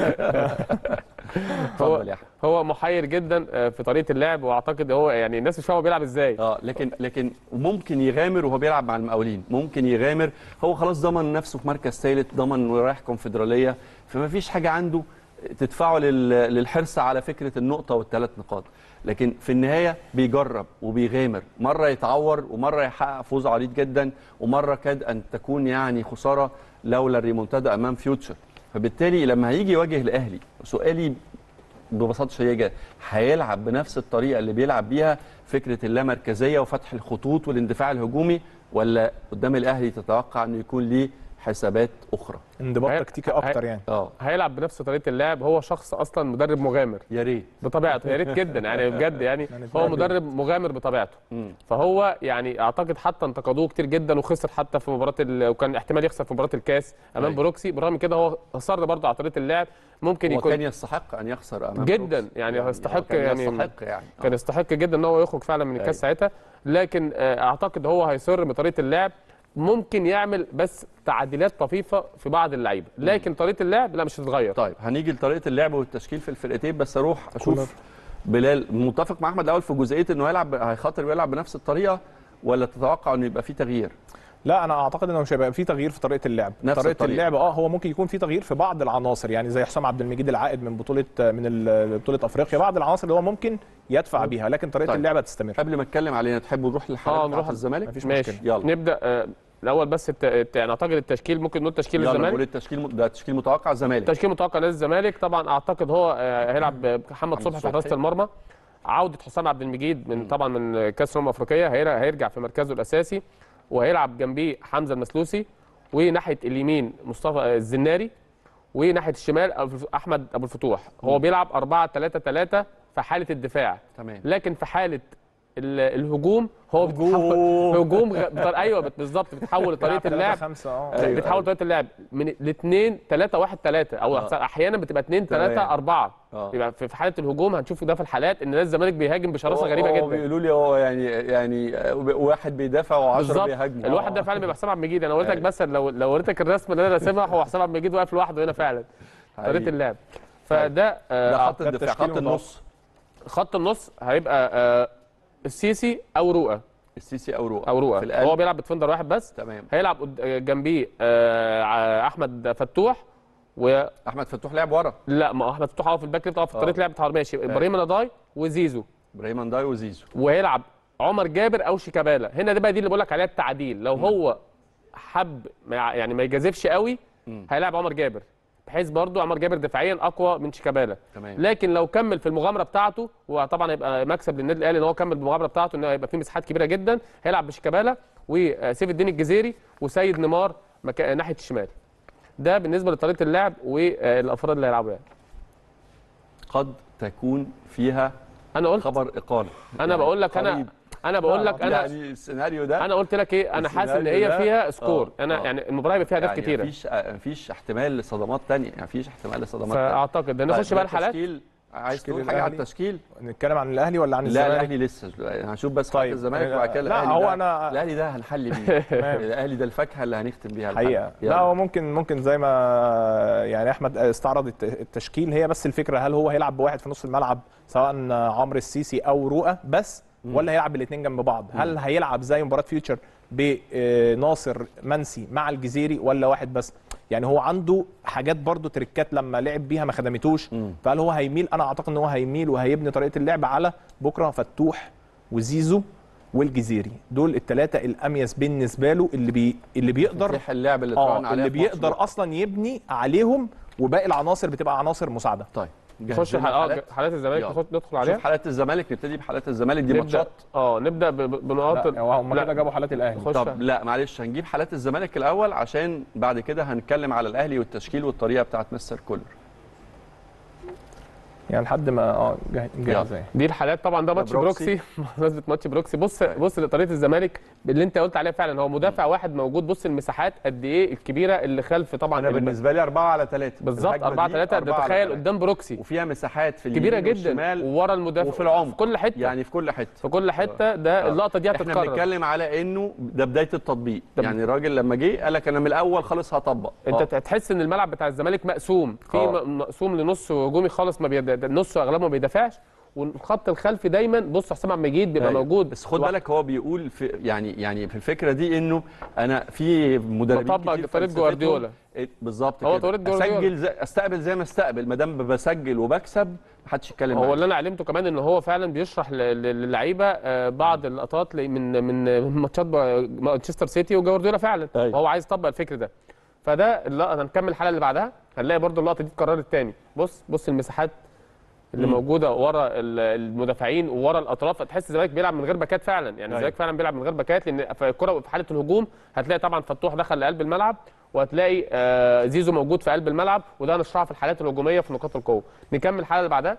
أحمد. هو محير جدا آه، في طريقة اللعب وأعتقد هو يعني الناس مش فاهمة هو بيلعب إزاي. آه لكن لكن ممكن يغامر وهو بيلعب مع المقاولين. ممكن يغامر. هو خلاص ضمن نفسه في مركز ثالث ضمن إنه رايح كونفدرالية. فما فيش حاجة عنده تدفعه لل- للحرص على فكرة النقطة والثلاث نقاط. لكن في النهاية بيجرب وبيغامر. مرة يتعور ومرة يحقق فوز عريض جدا ومرة كاد أن تكون يعني خسارة لولا الريمونتادا أمام فيوتشر. فبالتالي لما هيجي يواجه الأهلي سؤالي ببساطة شديده هيلعب بنفس الطريقة اللي بيلعب بيها فكرة اللامركزية وفتح الخطوط والاندفاع الهجومي ولا قدام الأهلي تتوقع إنه يكون ليه حسابات أخرى. انضباط تكتيكي أكتر يعني. آه. هيلعب بنفس طريقة اللعب. هو شخص أصلا مدرب مغامر. يا ريت. بطبيعته يا ريت جدا. يعني بجد يعني يعني هو. مدرب مغامر بطبيعته. مم. فهو يعني أعتقد حتى انتقدوه كتير جدا وخسر حتى في مباراة ال... وكان احتمال يخسر في مباراة الكاس أمام أيوة. بروكسي. بالرغم من كده هو اصر برضه على طريقة اللعب. ممكن هو يكون كان يستحق أن يخسر أمام جدا، بروكسي. يعني هو يستحق كان يعني- يستحق يعني. كان يستحق جدا إن هو يخرج فعلا من الكاس أيوة. ساعتها. لكن آه، أعتقد هو هيصر بطريقة اللعب. ممكن يعمل بس تعديلات طفيفة في بعض اللعيبة. لكن طريقة اللعب لا مش هتتغير. طيب هنيجي لطريقة اللعب والتشكيل في الفرقتين بس أروح. أشوف بلال متفق مع أحمد الأول في جزئية إنه هيلعب هيخاطر ويلعب بنفس الطريقة ولا تتوقع إنه يبقى في تغيير؟ لا أنا أعتقد إنه مش هيبقى في تغيير في طريقة اللعب. نفس طريقة الطريقة. اللعب آه هو ممكن يكون في تغيير في بعض العناصر يعني زي حسام عبد المجيد العائد من بطولة من بطولة أفريقيا بعض العناصر اللي هو ممكن يدفع بيها لكن طريقة طيب. اللعب هتستمر. قبل ما اتكلم علينا تحبوا نروح للحلقه بتاعت نروح. الزمالك؟ مفيش ماشي. مشكلة. يلا. نبدأ آه، الأول بس الت... الت... يعني أعتقد التشكيل ممكن نقول تشكيل يلا الزمالك. نقول التشكيل ده تشكيل متوقع الزمالك تشكيل متوقع نادي الزمالك طبعا أعتقد هو آه، هيلعب محمد صبحي في. حراسة المرمى. عودة حسام عبد المجيد من طبعا من كأس الأمم الأفريقية هير- هيرجع في مركزه الأساسي. وهيلعب جنبيه حمزة المسلوسي وناحية اليمين مصطفى الزناري وناحية الشمال أحمد أبو الفتوح. هو بيلعب 4 3 3 في حالة الدفاع. تمام. لكن في حالة ال- الهجوم هو هجوم. بيتحول هجوم أيوه بالظبط بتحول طريقة اللعب خمسة آه أيوة، بتحول أيوة. طريقة اللعب من الاثنين 3 1 3 أو آه. أحيانا بتبقى 2 3 تمام. 4 آه. يبقى في حالة الهجوم هنشوف ده في الحالات إن نادي الزمالك بيهاجم بشراسة غريبة جدا بيقولوا لي هو يعني يعني واحد بيدافع و10 بالظبط بيهاجموا الواحد ده فعلا بيبقى حسام عبد المجيد أنا وريتك أيوة. بس لو لو وريتك الرسمه اللي أنا راسمها هو حسام عبد المجيد واقف لوحده هنا فعلا. طريقة اللعب فده آه، ده خط الدفاع خط النص خط النص هيبقى آه، السيسي أو رؤى السيسي أو رؤى أو رؤى هو بيلعب ب defender واحد بس. تمام. هيلعب جنبيه آه، أحمد فتوح ولا أحمد فتوح لعب ورا. ما هو أحمد فتوح في ال back left في آه. طريقه لعب بتاع ماشي. إبراهيم نداي وزيزو. إبراهيم نداي وزيزو. وهيلعب عمر جابر أو شيكابالا. هنا ده بقى دي اللي بقول لك عليها التعديل. لو هو حب ما يع- يعني ما يجازفش قوي مم. هيلعب عمر جابر. بحيث برضو عمر جابر دفاعيا أقوى من شيكابالا. لكن لو كمل في المغامرة بتاعته وطبعا هيبقى مكسب للنادي الأهلي إن هو كمل بالمغامره بتاعته إن هيبقى فيه مساحات كبيرة جدا هيلعب بشيكابالا وسيف الدين الجزيري وسيد نيمار مكا... ناحية الشمال. ده بالنسبة لطريقة اللعب والأفراد اللي هيلعبوا يعني. قد تكون فيها أنا قلت خبر إقالة. أنا بقول لك أنا. أنا بقول لك أنا يعني السيناريو ده أنا قلت لك إيه؟ أنا حاسس إن هي ده- فيها سكور. آه، أنا آه. يعني المباراه هيبقى فيها أهداف يعني كتيرة. مفيش مفيش احتمال لصدمات تانية. يعني مفيش احتمال لصدمات تانية. فأعتقد طيب، نخش ده بقى الحالات التشكيل عايز تشكيل تقول حاجة على؟ التشكيل؟ نتكلم عن الأهلي ولا عن لا الزمالك؟ الأهلي لسه هنشوف بس طيب. الزمالك وبعد كده لا، هو ده- أنا- الأهلي ده هنحل بيه. الأهلي ده الفاكهة اللي هنختم بيها الحلقة. حقيقة. يلا. لا هو ممكن ممكن زي ما يعني أحمد استعرض الت- التشكيل. هي بس الفكرة هل هو هيلعب بواحد في نص الملعب سواء عمرو السيسي أو رؤى؟ بس ولا هيلعب بالاثنين جنب بعض؟ هل هيلعب زي مباراة فيوتشر بناصر منسي مع الجزيري ولا واحد بس؟ يعني هو عنده حاجات برضو تريكات لما لعب بيها ما خدمتوش. فهل هو هيميل؟ أنا أعتقد إن هو هيميل وهيبني طريقة اللعب على بكرة فتوح وزيزو والجزيري. دول الثلاثه الأميز بالنسبة له اللي بي اللي بيقدر اللعب اللي عليها اللي بيقدر. أصلا يبني عليهم وباقي العناصر بتبقى عناصر مساعدة. طيب. نخش جهزنا حل- آه الزمالك ندخل شوف عليها. حالات الزمالك نبتدي بحالات الزمالك. دي ماتشات. آه نبدأ بنقاط لا هم. كده جابوا حالات الأهلي. طب لا معلش هنجيب حالات الزمالك الأول عشان بعد كده هنتكلم على الأهلي والتشكيل والطريقة بتاعت مستر كولر. يعني لحد ما آه جاهز جاهز يلا. يعني. دي الحالات طبعا ده ماتش بروكسي. بمناسبه ماتش بروكسي. بص بص لطريقة الزمالك اللي انت قلت عليها فعلا. هو مدافع واحد موجود. بص المساحات قد إيه الكبيرة اللي خلف طبعا أنا بالنسبة لي 4 على 3 بالظبط 4 3 ده تخيل قدام بروكسي. وفيها مساحات في كبيرة اليمين جدا. والشمال وورا المدافع. وفي العمق. في كل حتة. يعني في كل حتة. في كل حتة. ده آه. اللقطة دي إحنا هتتكرر. بنتكلم على إنه ده بداية التطبيق. طب- يعني الراجل لما جه قال لك أنا من الأول خالص هطبق. أنت آه. تحس إن الملعب بتاع الزمالك مقسوم. في آه. م- مقسوم لنص هجومي خالص ما بيد... نص اغلبه ما بيدافعش والخط الخلفي دايما بص حسام عبد المجيد بيبقى أيوة. موجود بس خد. بالك هو بيقول في يعني يعني في الفكرة دي إنه أنا في مدربين بطبق فلسفتهم- جوارديولا. إيه، بالظبط هو جوارديولا. أسجل زي أستقبل زي ما أستقبل ما دام بسجل وبكسب محدش يتكلم هو. اللي أنا علمته كمان إن هو فعلا بيشرح للعيبة آه، بعض اللقطات ل- من من ماتشات مانشستر سيتي وجوارديولا فعلا أيوة. وهو عايز يطبق الفكر ده فده اللقطة هنكمل الحلقة اللي بعدها هنلاقي برضو اللقطة دي اتكررت تاني بص بص المساحات اللي مم. موجودة ورا ال- المدافعين وورا الأطراف تحس الزمالك بيلعب من غير باكات فعلا. يعني أيوة. الزمالك فعلا بيلعب من غير باكات لأن في الكرة في حالة الهجوم هتلاقي طبعا فتوح دخل لقلب الملعب وهتلاقي آه، زيزو موجود في قلب الملعب وده هنشرحه في الحالات الهجومية في نقاط القوة. نكمل الحلقة اللي بعدها.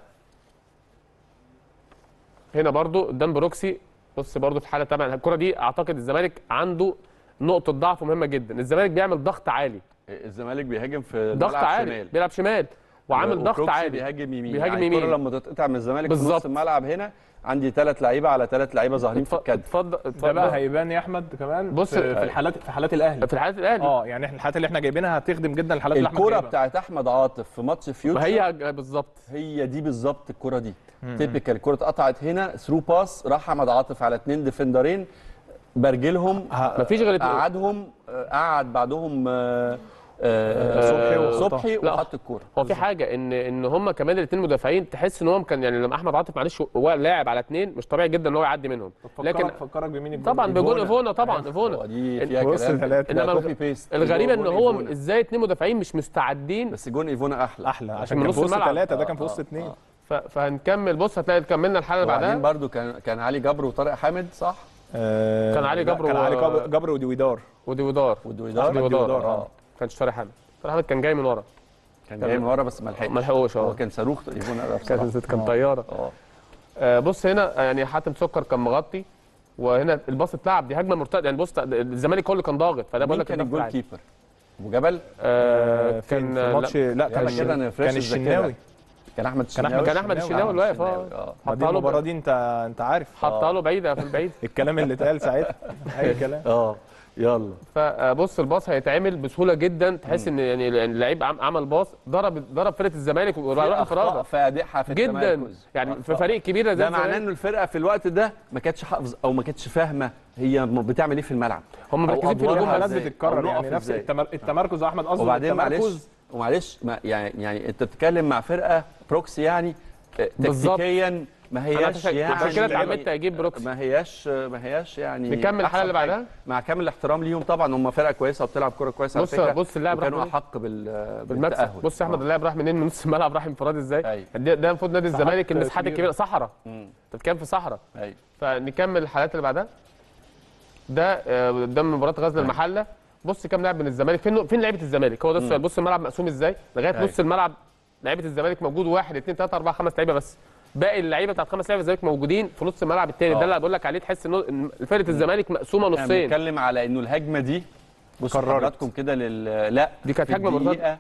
هنا برضو قدام بروكسي بص برضو في حالة طبعا الكرة دي أعتقد الزمالك عنده نقطة ضعف مهمة جدا. الزمالك بيعمل ضغط عالي. الزمالك بيهاجم في ضغط عالي شمال. بيلعب شمال. وعامل ضغط عالي. بيهاجم يمين. بيهاجم يعني يمين. لما تتقطع من الزمالك في نص. الملعب هنا عندي ثلاث لعيبة على ثلاث لعيبة ظاهرين في الكادر اتفضل ده بقى هيبان يا أحمد كمان بص- في, في الحالات في حالات الأهلي. في الحالات الأهلي. آه يعني إحنا الحالات اللي إحنا جايبينها هتخدم جدا الحالات اللي الكرة جايبها. بتاعت أحمد عاطف في ماتش فيوتشر هي بالظبط. هي دي بالظبط الكرة دي. typical الكرة اتقطعت هنا through pass راح أحمد عاطف على اثنين defender ين برجلهم مفيش غير. قعدهم آه، قعد بعدهم آه، صبحي آه،. صبحي. وحط الكورة. هو في حاجة إن إن هم كمان الاثنين مدافعين تحس إن هم كان يعني لما أحمد عاطف معلش هو لاعب على اثنين مش طبيعي جدا إن هو يعدي منهم. لكن فكرك بمين؟ طبعا إيفونا. ايفونا طبعا ايفونا دي فيها كلام. بيست الغريبه إن هو. إزاي اثنين مدافعين مش مستعدين؟ بس جون ايفونا أحلى. أحلى عشان من نص في وسط الملعب. ثلاثة ده آه، كان في آه، وسط اثنين آه. فهنكمل. بص هتلاقي كملنا الحلقة وبعدين بعدها. برضو كان كان علي جبر وطارق حامد صح؟ آه، كان علي جبر كان علي جبر- ودويدار. ودويدار أحمد دويدار دويدار، آه. آه. كانش طارق حامد. طارق حامد كان جاي من ورا. كان جاي من ورا بس ما لحقش. ما لحقوش هو آه كان صاروخ بصراحة. كان كان طيارة. آه. آه، بص هنا يعني حاتم سكر كان مغطي وهنا ال pass اتلعب. دي هجمة مرتده يعني بص الزمالك هو اللي كان ضاغط فده بقول لك كان ال goal. keeper؟ أبو جبل؟ آه، فين؟ كان في ماتش لا كان كده كان الشناوي. كان أحمد كان أحمد- الشناوي. كان أحمد الشناوي اللي واقف آه. ما دي حطها المباراة له دي انت أنت عارف. حطها له بعيدة في البعيد الكلام اللي اتقال ساعتها. أي كلام. آه. يلا. فبص الباص هيتعمل بسهولة جدا. تحس إن يعني اللعيب عم- عمل باص ضرب ضرب فرقة الزمالك وراح انفراده اخطاء فادحه في جدا. يعني في. فريق كبير زي ده معناه إنه الفرقة في الوقت ده ما كانتش حافظ أو ما كانتش فاهمة هي بتعمل إيه في الملعب. هم مركزين في الهجوم؟ بتتكرر يعني نقف نفس. التمركز أحمد قصدي وبعدين معلش التمركز ومعلش ما يعني يعني انت بتتكلم مع فرقة بروكسي يعني آه،. تكتيكيا ما هياش يعني كده اتعمدت أجيب بروكسي ما هياش ما هياش يعني نكمل الحلقة اللي. بعدها؟ مع كامل الاحترام ليهم طبعا هم فرقة كويسة وبتلعب كورة كويسة على بص- فكرة بص اللاعب راح كانوا؟ أحق بالتأهل بص يا أحمد آه. اللاعب راح منين من نص الملعب راح انفراد إزاي. ده المفروض نادي الزمالك المساحات. الكبيره صحراء. أنت بتتكلم في صحراء أيوه فنكمل الحالات اللي بعدها ده آه، قدام مباراة غزل المحلة بص كام لاعب من الزمالك. فين فين لعيبة الزمالك؟ هو ده السؤال. بص الملعب مقسوم إزاي؟ لغاية أيوة. نص الملعب لعيبة الزمالك موجود. واحد اثنين ثلاثة أربعة خمس لعيبة بس. باقي اللعيبة بتاعت خمس لعيبة الزمالك موجودين في نص الملعب التاني. آه. ده اللي بقول لك عليه. تحس إن فرقة الزمالك مقسومة إحنا نصين. بنتكلم على إنه الهجمة دي قررت. حضراتكم كده لل لا دي كانت مرتدة. الدقيقة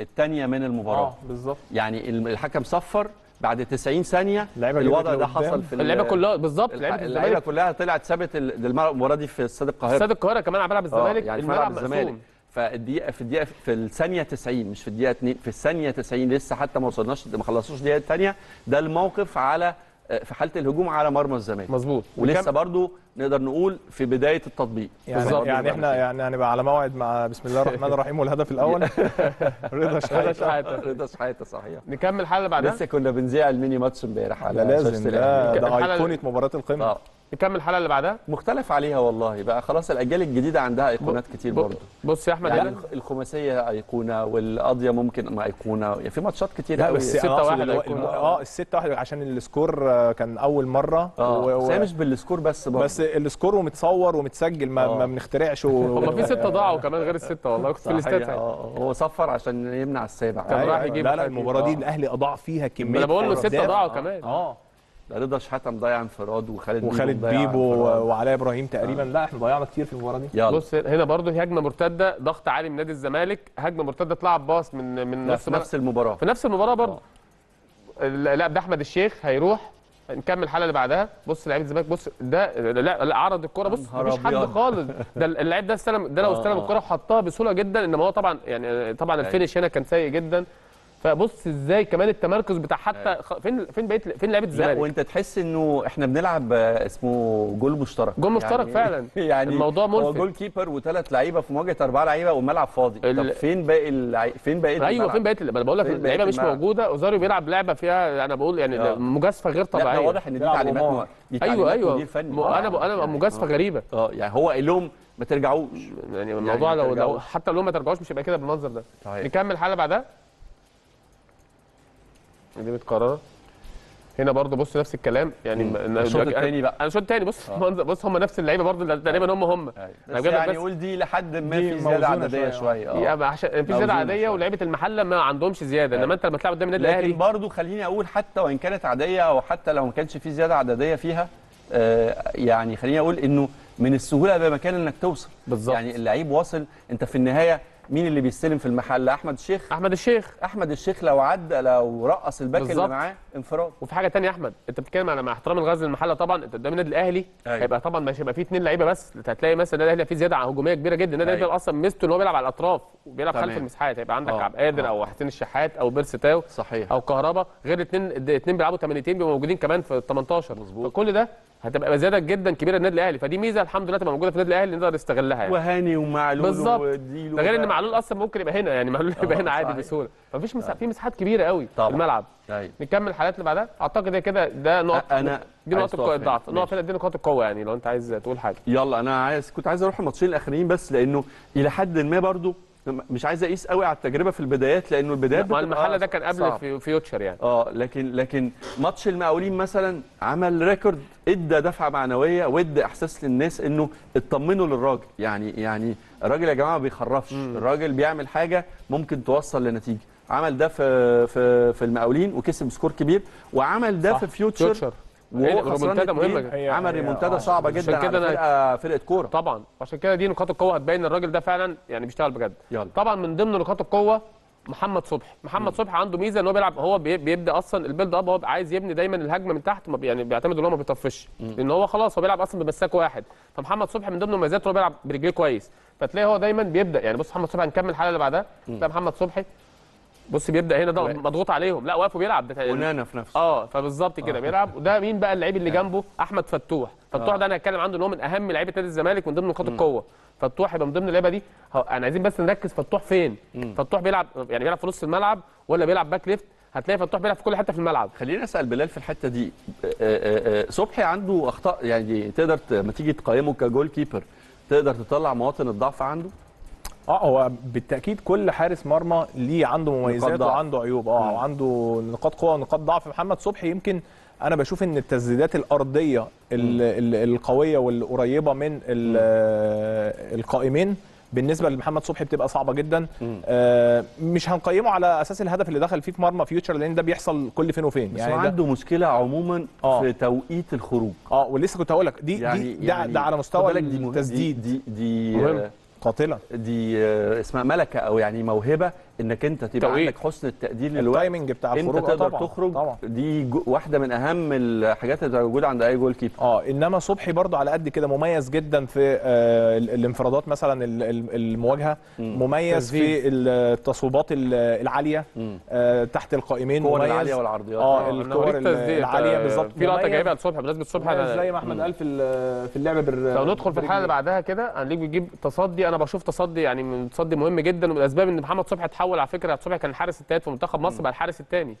الثانية من المباراة. آه بالظبط. يعني الحكم صفر بعد 90 ثانية الوضع ده. حصل في ال- اللعيبه كلها بالظبط اللعيبة كلها طلعت سابت الملعب- المباراه دي في استاد القاهرة. استاد القاهرة كمان على ملعب آه، الزمالك يعني في الملعب ملعب الزمالك. فالدقيقه في الدقيقه في الثانية 90 مش في الدقيقة 2 في الثانية 90 لسه حتى ما وصلناش ما خلصوش الدقيقه الثانية ده الموقف على في حالة الهجوم على مرمى الزمالك. مظبوط. ولسه برضو نقدر نقول في بداية التطبيق. يعني بالظبط. يعني إحنا يعني هنبقى على موعد مع بسم الله الرحمن الرحيم والهدف الأول. رضا رضا شحاتة. شحاتة. رضا شحاتة صحيح. نكمل الحلقة اللي بعدها؟ لسه كنا بنذيع الميني ماتش امبارح على لازم. ده. ده أيقونة مباراة القمة. آه. نكمل الحلقة اللي بعدها مختلف عليها والله بقى خلاص الأجيال الجديدة عندها إيقونات كتير برضه بص يا أحمد يعني الخماسية أيقونة والقاضية ممكن ما أيقونة يعني في ماتشات كتير قوي بس ستة أنا أقصد واحد اللي هو هيكون. الم- آه الستة واحد عشان ال score آه، كان أول مرة آه و- بس و- هي مش بال score بس برضه بس ال score ومتصور ومتسجل ما, آه. ما بنخترعش و... هم في ستة ضاعوا كمان غير الستة والله كنت في الاستاد آه هو صفر عشان يمنع السابع كان راح أيوة. يجيب لا لا. المباراة دي آه. الأهلي أضاع فيها كميه ما أنا بقول له أهداف. ستة ضاعوا آه. كمان آه ده رضا شحاته مضيع انفراد وخالد بيبو وخالد بيبو. وعلاء إبراهيم تقريبا. لا إحنا ضيعنا كتير في المباراة دي. يلا. بص هنا برضه هي هجمة مرتدة ضغط عالي من نادي الزمالك هجمة مرتدة اتلعب باص من من في ملعب- نفس المباراة. في نفس المباراة برضه. لا ده أحمد الشيخ هيروح. نكمل الحلقة اللي بعدها. بص لعيبة الزمالك بص ده لا لا عرض الكرة. بص مفيش حد. خالص. ده اللعيب ده استلم ده لو آه، استلم آه. الكرة وحطها بسهولة جدا إنما هو طبعا يعني طبعا الفينش هنا كان سيء جدا. فبص إزاي كمان التمركز بتاع حتى خ- فين فين بقيه فين لعيبه لا الزمالك؟ وانت تحس انه إحنا بنلعب آه، اسمه جول مشترك. جول مشترك فعلا. يعني الموضوع هو ملفت. goal keeper وثلاث لعيبة في مواجهة أربعة لعيبة والملعب فاضي. طب فين باقي اللعي... فين باقي أيوه الملعب؟ فين بقيه أنا بقول لك اللعيبة مش الملعب؟ موجودة. أوزاريو بيلعب لعبة فيها أنا بقول يعني آه. مجازفة غير لا ده طبيعية. واضح إن دي تعليمات أيوه تعليمات أيوه. مدير فني. م- أنا ب- أنا يعني- مجازفة غريبة. آه يعني هو قال لهم ما ترجعوش. يعني الموضوع ما لو. حتى لو ما ترجعوش مش هيبقى كده بالمنظر ده. صحيح. نكمل الحلقة بعدها؟ دي متكررة هنا برضه بص نفس الكلام يعني الشوط التاني بقى. أنا الشوط الثاني بص منظر بص هم نفس اللعيبة برضه تقريبا هم هم. أنا بس يعني بس- قول دي لحد ما في زيادة عددية شوية. شوية آه يبقى عشان في زيادة عاديه. ولعيبة المحلة ما عندهمش زيادة إنما أنت لما تلعب قدام النادي لكن الاهلي برضو خليني أقول حتى وإن كانت عادية أو حتى لو ما كانش في زيادة عددية فيها آه يعني خليني أقول إنه من السهولة بمكان إنك توصل بالظبط. يعني اللعيب واصل أنت في النهاية مين اللي بيستلم في المحل أحمد الشيخ أحمد الشيخ أحمد الشيخ لو عدى لو رقص ال back اللي. معاه انفراد وفي حاجة تانية يا أحمد أنت بتتكلم على مع احترام الغزل المحله طبعا أنت قدام النادي الأهلي أيوة. هيبقى طبعا مش هيبقى فيه اثنين لعيبة بس هتلاقي مثلا النادي الأهلي فيه زيادة هجومية كبيرة جدا النادي أيوة. الاهلي أصلا ميزته إن هو بيلعب على الأطراف وبيلعب. خلف المساحات هيبقى عندك آه. عبد القادر آه. أو حسين الشحات أو بيرسي تاو صحيح أو كهربا غير اثنين اثنين بيلعبوا 8 بيبقوا موجودين كمان في ال 18 مظبوط. فكل ده هتبقى زياده جدا كبيرة للنادي الأهلي فدي ميزة الحمد لله تبقى موجودة في النادي الأهلي نقدر نستغلها يعني وهاني ومعلول بالظبط. ده غير إن. معلول أصلا ممكن يبقى هنا يعني معلول يبقى آه، هنا عادي. بسهولة فمفيش مساحه في مساحات كبيرة قوي طبعا. في الملعب أيوة. نكمل الحالات اللي بعدها أعتقد هي كده ده نقط أنا دي نقط القوة- هنا. الضعف نقط. هنا دي نقاط القوة يعني لو أنت عايز تقول حاجة يلا أنا عايز كنت عايز أروح الماتشين الآخرين بس لأنه إلى حد ما برضو مش عايز اقيس قوي على التجربه في البدايات لأنه البدايات بتبقى المحله ده كان قبل صعب. في فيوتشر يعني. آه لكن لكن ماتش المقاولين مثلا عمل record إدى دفعة معنوية وادى إحساس للناس إنه اطمنوا للراجل. يعني يعني الراجل يا جماعة ما بيخرفش. الراجل بيعمل حاجة ممكن توصل لنتيجة. عمل ده في في في المقاولين وكسب score كبير وعمل ده صح. في فيوتشر فيوتشر. وهو ريمونتادا جدا. هي- عمل ريمونتادا آه. صعبة عشان جدا كده على فرقه فرقه كوره طبعا. عشان كده دي نقاط القوة هتبين ان الراجل ده فعلا يعني بيشتغل بجد. يلا. طبعا من ضمن نقاط القوة محمد صبحي. محمد صبحي عنده ميزة إن هو بيلعب هو بي- بيبدأ أصلا ال build up هو عايز يبني دايما الهجمة من تحت ما يعني بيعتمد إن هو ما بيطفش. لأن هو خلاص هو بيلعب أصلا بمساك واحد. فمحمد صبحي من ضمن مميزاته هو بيلعب برجليه كويس. فتلاقي هو دايما بيبدأ. يعني بص محمد صبحي هنكمل الحلقة اللي بعدها. ده محمد صبحي. بص بيبدأ هنا ده. مضغوط عليهم. لا واقف وبيلعب ده ونانا في نفسه. آه فبالظبط كده. بيلعب. وده مين بقى اللعيب اللي جنبه؟ أحمد فتوح. فتوح آه. ده أنا هتكلم عنه إن هو من أهم لعيبة نادي الزمالك من ضمن نقاط القوة. فتوح يبقى من ضمن اللعيبة دي. أنا عايزين بس نركز فتوح فين؟ فتوح بيلعب يعني بيلعب في نص الملعب ولا بيلعب back left؟ هتلاقي فتوح بيلعب في كل حتة في الملعب. خليني أسأل بلال في الحتة دي. آه، آه، آه، صبحي عنده أخطاء يعني تقدر لما تيجي تقيمه ك goal keeper تقدر تطلع مواطن الضعف عنده؟ آه هو بالتأكيد كل حارس مرمى ليه عنده مميزات. وعنده عيوب. آه وعنده نقاط قوة ونقاط ضعف. محمد صبحي يمكن أنا بشوف إن التسديدات الأرضية ال- ال- القوية والقريبة من ال- القائمين بالنسبة لمحمد صبحي بتبقى صعبة جدا. آه مش هنقيمه على أساس الهدف اللي دخل فيه في مرمى فيوتشر لأن ده بيحصل كل فين وفين. بس ده- عنده مشكلة عموما آه. في توقيت الخروج. آه ولسه كنت هقول لك دي يعني دي ده, ده على مستوى دي التسديد دي دي, دي. آه، قاتلة. دي آه، اسمها مَلَكة أو يعني موهبة. إنك أنت تبقى توقيت. عندك حسن التقدير للوقت. ال timing بتاع أنت الخروج آه تقدر طبعا تخرج. طبعا. دي واحدة من أهم الحاجات اللي موجودة عند أي جول كيبر آه إنما صبحي برضو على قد كده مميز جدا في آه ال- الانفرادات مثلا ال- ال- المواجهة. مميز في التصويبات ال- العالية. مم. آه تحت القائمين. الكور مميز. العالية والعرضيات. آه أنا الكور. العالية آه، بالظبط. في لقطة جايبها لصبحي بمناسبة صبحي أنا- زي ما أحمد قال في في اللعب بال لو ندخل في الحاله اللي بعدها كده هنلاقيه بيجيب تصدي. أنا بشوف تصدي يعني من تصدي مهم جدا ومن الاسباب إن محمد صبحي اتحول على فكرة صبحي كان الحارس الثالث في منتخب مصر بقى الحارس الثاني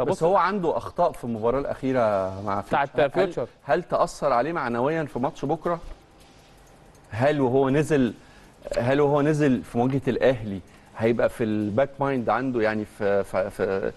بس هو عنده أخطاء في المباراة الأخيرة مع بتاعت فيوتشر. هل-. هل تأثر عليه معنويا في ماتش بكرة هل وهو نزل هل وهو نزل في مواجهة الأهلي هيبقى في ال back mind عنده يعني في في, في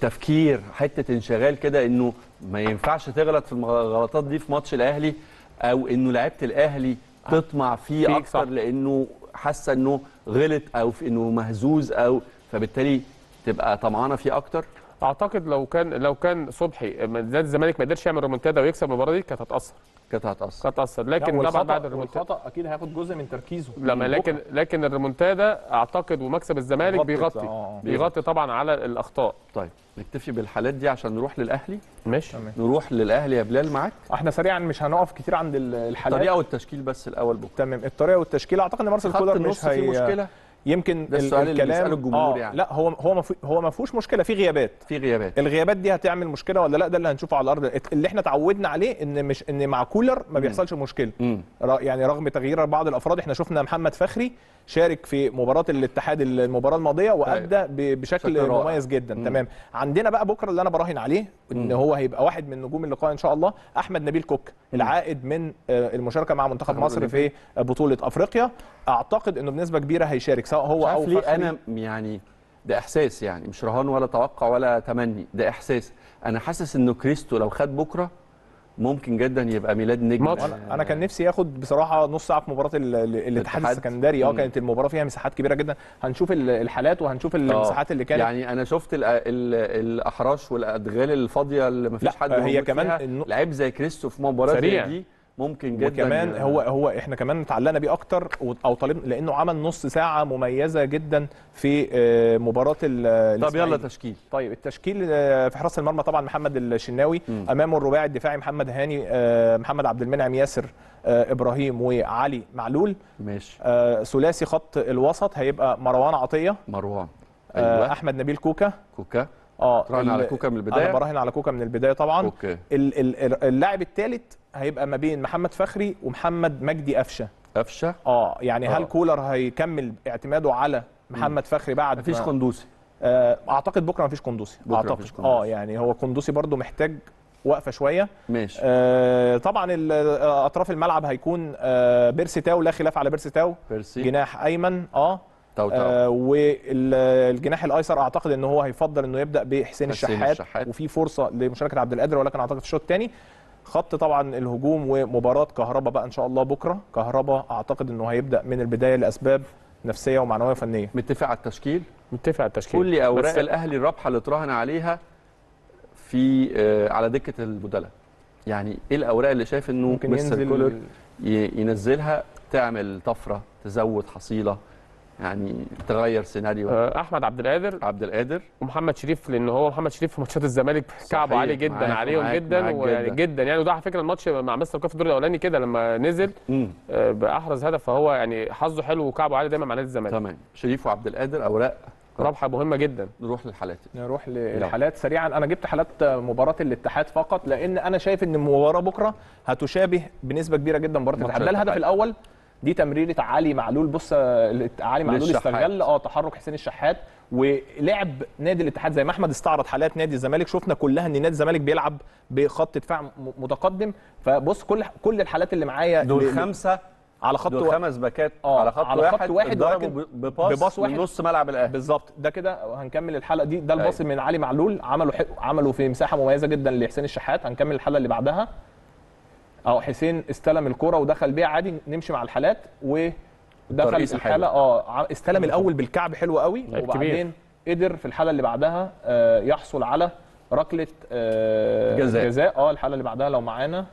تفكير حتة انشغال كده إنه ما ينفعش تغلط في الغلطات دي في ماتش الأهلي أو إنه لعيبة الأهلي تطمع فيه أكتر. لإنه حاسة إنه غلط أو في إنه مهزوز أو فبالتالي تبقى طمعانة فيه أكتر؟ أعتقد لو كان لو كان صبحي نادي الزمالك ما قدرش يعمل ريمونتادا ويكسب المباراة دي كانت هتأثر. كانت هتاثر كانت هتاثر لكن طبعا بعد الريمونتادا والخطأ أكيد هياخد جزء من تركيزه. لما لكن لكن الريمونتادا أعتقد ومكسب الزمالك بيغطي. آه، آه. بيغطي طبعا على الأخطاء. طيب نكتفي بالحالات دي عشان نروح للأهلي. ماشي. تمام. نروح للأهلي يا بلال معاك. إحنا سريعا مش هنقف كتير عند ال- الحالات. الطريقة والتشكيل بس الأول بكرة. تمام الطريقة والتشكيل. أعتقد إن مارسيل كولر مش فيه هي مشكلة؟ يمكن ده ال- السؤال اللي الكلام بيسأله الجمهور آه يعني. لا هو هو هو ما فيهوش مشكلة في غيابات. في غيابات. الغيابات دي هتعمل مشكلة ولا لا؟ ده اللي هنشوفه على الأرض. اللي إحنا اتعودنا عليه إن مش إن مع كولر ما بيحصلش مشكلة. ر- يعني رغم تغيير بعض الأفراد إحنا شفنا محمد فخري شارك في مباراة الاتحاد المباراة الماضية وأدى ب- بشكل. مميز جدا. مم. تمام. عندنا بقى بكرة اللي أنا براهن عليه إن مم. هو هيبقى واحد من نجوم اللقاء إن شاء الله أحمد نبيل كوك العائد من آه، المشاركة مع منتخب مصر في بطولة أفريقيا. أعتقد إنه بنسبة كبيرة هيشارك. سواء هو أو فخري. أنا يعني ده إحساس يعني مش رهان ولا توقع ولا تمني ده إحساس أنا حاسس إنه كريستو لو خد بكرة ممكن جدا يبقى ميلاد نجم ماتش. أنا كان نفسي ياخد بصراحة نص ساعة في مباراة ال- ال- الاتحاد. السكندري آه. كانت المباراة فيها مساحات كبيرة جدا هنشوف ال- الحالات وهنشوف المساحات اللي كانت يعني أنا شفت ال ال الأحراش والأدغال الفاضية اللي ما فيش حد هي كمان لعيب زي كريستو في مباراة زي. دي ممكن جدا وكمان ي- هو هو إحنا كمان اتعلقنا بيه أكتر أو طالب لأنه عمل نص ساعة مميزة جدا في آه، مباراة ال- طب يلا. تشكيل. طيب التشكيل آه، في حراسة المرمى طبعا محمد الشناوي مم. أمامه الرباعي الدفاعي محمد هاني آه، محمد عبد المنعم ياسر إبراهيم وعلي معلول. ماشي. ثلاثي خط الوسط هيبقى مروان عطية. مروان. أيوه. أحمد نبيل كوكا. كوكا. آه تراهن على كوكا من البداية. أنا براهن على كوكا من البداية طبعا. أوكي. ال- ال- اللاعب الثالث هيبقى ما بين محمد فخري ومحمد مجدي قفشه. قفشه؟ آه يعني هل آه. كولر هيكمل اعتماده على محمد فخري بعد مفيش ما- قندوسي. آه أعتقد بكرة مفيش قندوسي. بكرة أعتقد. مفيش قندوسي. آه يعني هو قندوسي برضو محتاج وقفة شوية. ماشي. آه طبعا أطراف الملعب هيكون آه بيرسي تاو لا خلاف على بيرسي تاو. بيرسي. جناح أيمن آه. تاو تاو. آه والجناح الأيسر أعتقد إن هو هيفضل إنه يبدأ بحسين حسين الشحات, الشحات. وفي فرصة لمشاركة عبد القادر ولكن أعتقد في الشوط الثاني. خط طبعا الهجوم ومباراة كهربا بقى إن شاء الله بكرة. كهربا أعتقد إنه هيبدأ من البداية لأسباب نفسية ومعنوية وفنية. متفق على التشكيل؟ متفق على التشكيل. لي اوراق الأهلي الرابحة اللي تراهن عليها في آه، على دكة البدلاء. يعني إيه الأوراق اللي شايف إنه ممكن ينزل ينزلها تعمل طفرة تزود حصيلة يعني تغير سيناريو. آه، أحمد عبد القادر. عبد القادر. ومحمد شريف لأن هو محمد شريف في ماتشات الزمالك كعبه عالي جدا معاك- عليهم معاك- جدا معاك ويعني جدا. جدا. يعني وده على فكرة الماتش مع مستر كوف الدور الأولاني كده لما نزل آه، بأحرز هدف. فهو يعني حظه حلو وكعبه عالي دايما مع نادي الزمالك. تمام. شريف وعبد القادر أوراق. رابحه مهمة جدا. نروح للحالات. نروح للحالات سريعا. أنا جبت حالات مباراة الاتحاد فقط لأن أنا شايف إن المباراة بكرة هتشابه بنسبة كبيرة جدا مباراة الاتحاد. ده الهدف. الأول. دي تمريرة علي معلول. بص علي معلول. استغل آه تحرك حسين الشحات ولعب نادي الاتحاد زي ما أحمد استعرض حالات نادي الزمالك. شفنا كلها إن نادي الزمالك بيلعب بخط دفاع متقدم. فبص كل كل الحالات اللي معايا دول خمسة. على خط دول خمس باكات آه، على خط على واحد خط واحد بباص, بباص واحد. من نص ملعب الاهلي بالظبط. ده كده هنكمل الحلقة دي. ده الباص أيوة. من علي معلول. عملوا حق عملوا في مساحة مميزة جدا لحسين الشحات. هنكمل الحلقة اللي بعدها. اهو حسين استلم الكره ودخل بيها عادي نمشي مع الحالات ودخل الحالة. آه استلم الأول بالكعب حلو قوي وبعدين قدر في الحالة اللي بعدها آه، يحصل على ركلة آه، جزاء. جزاء. آه الحالة اللي بعدها لو معانا.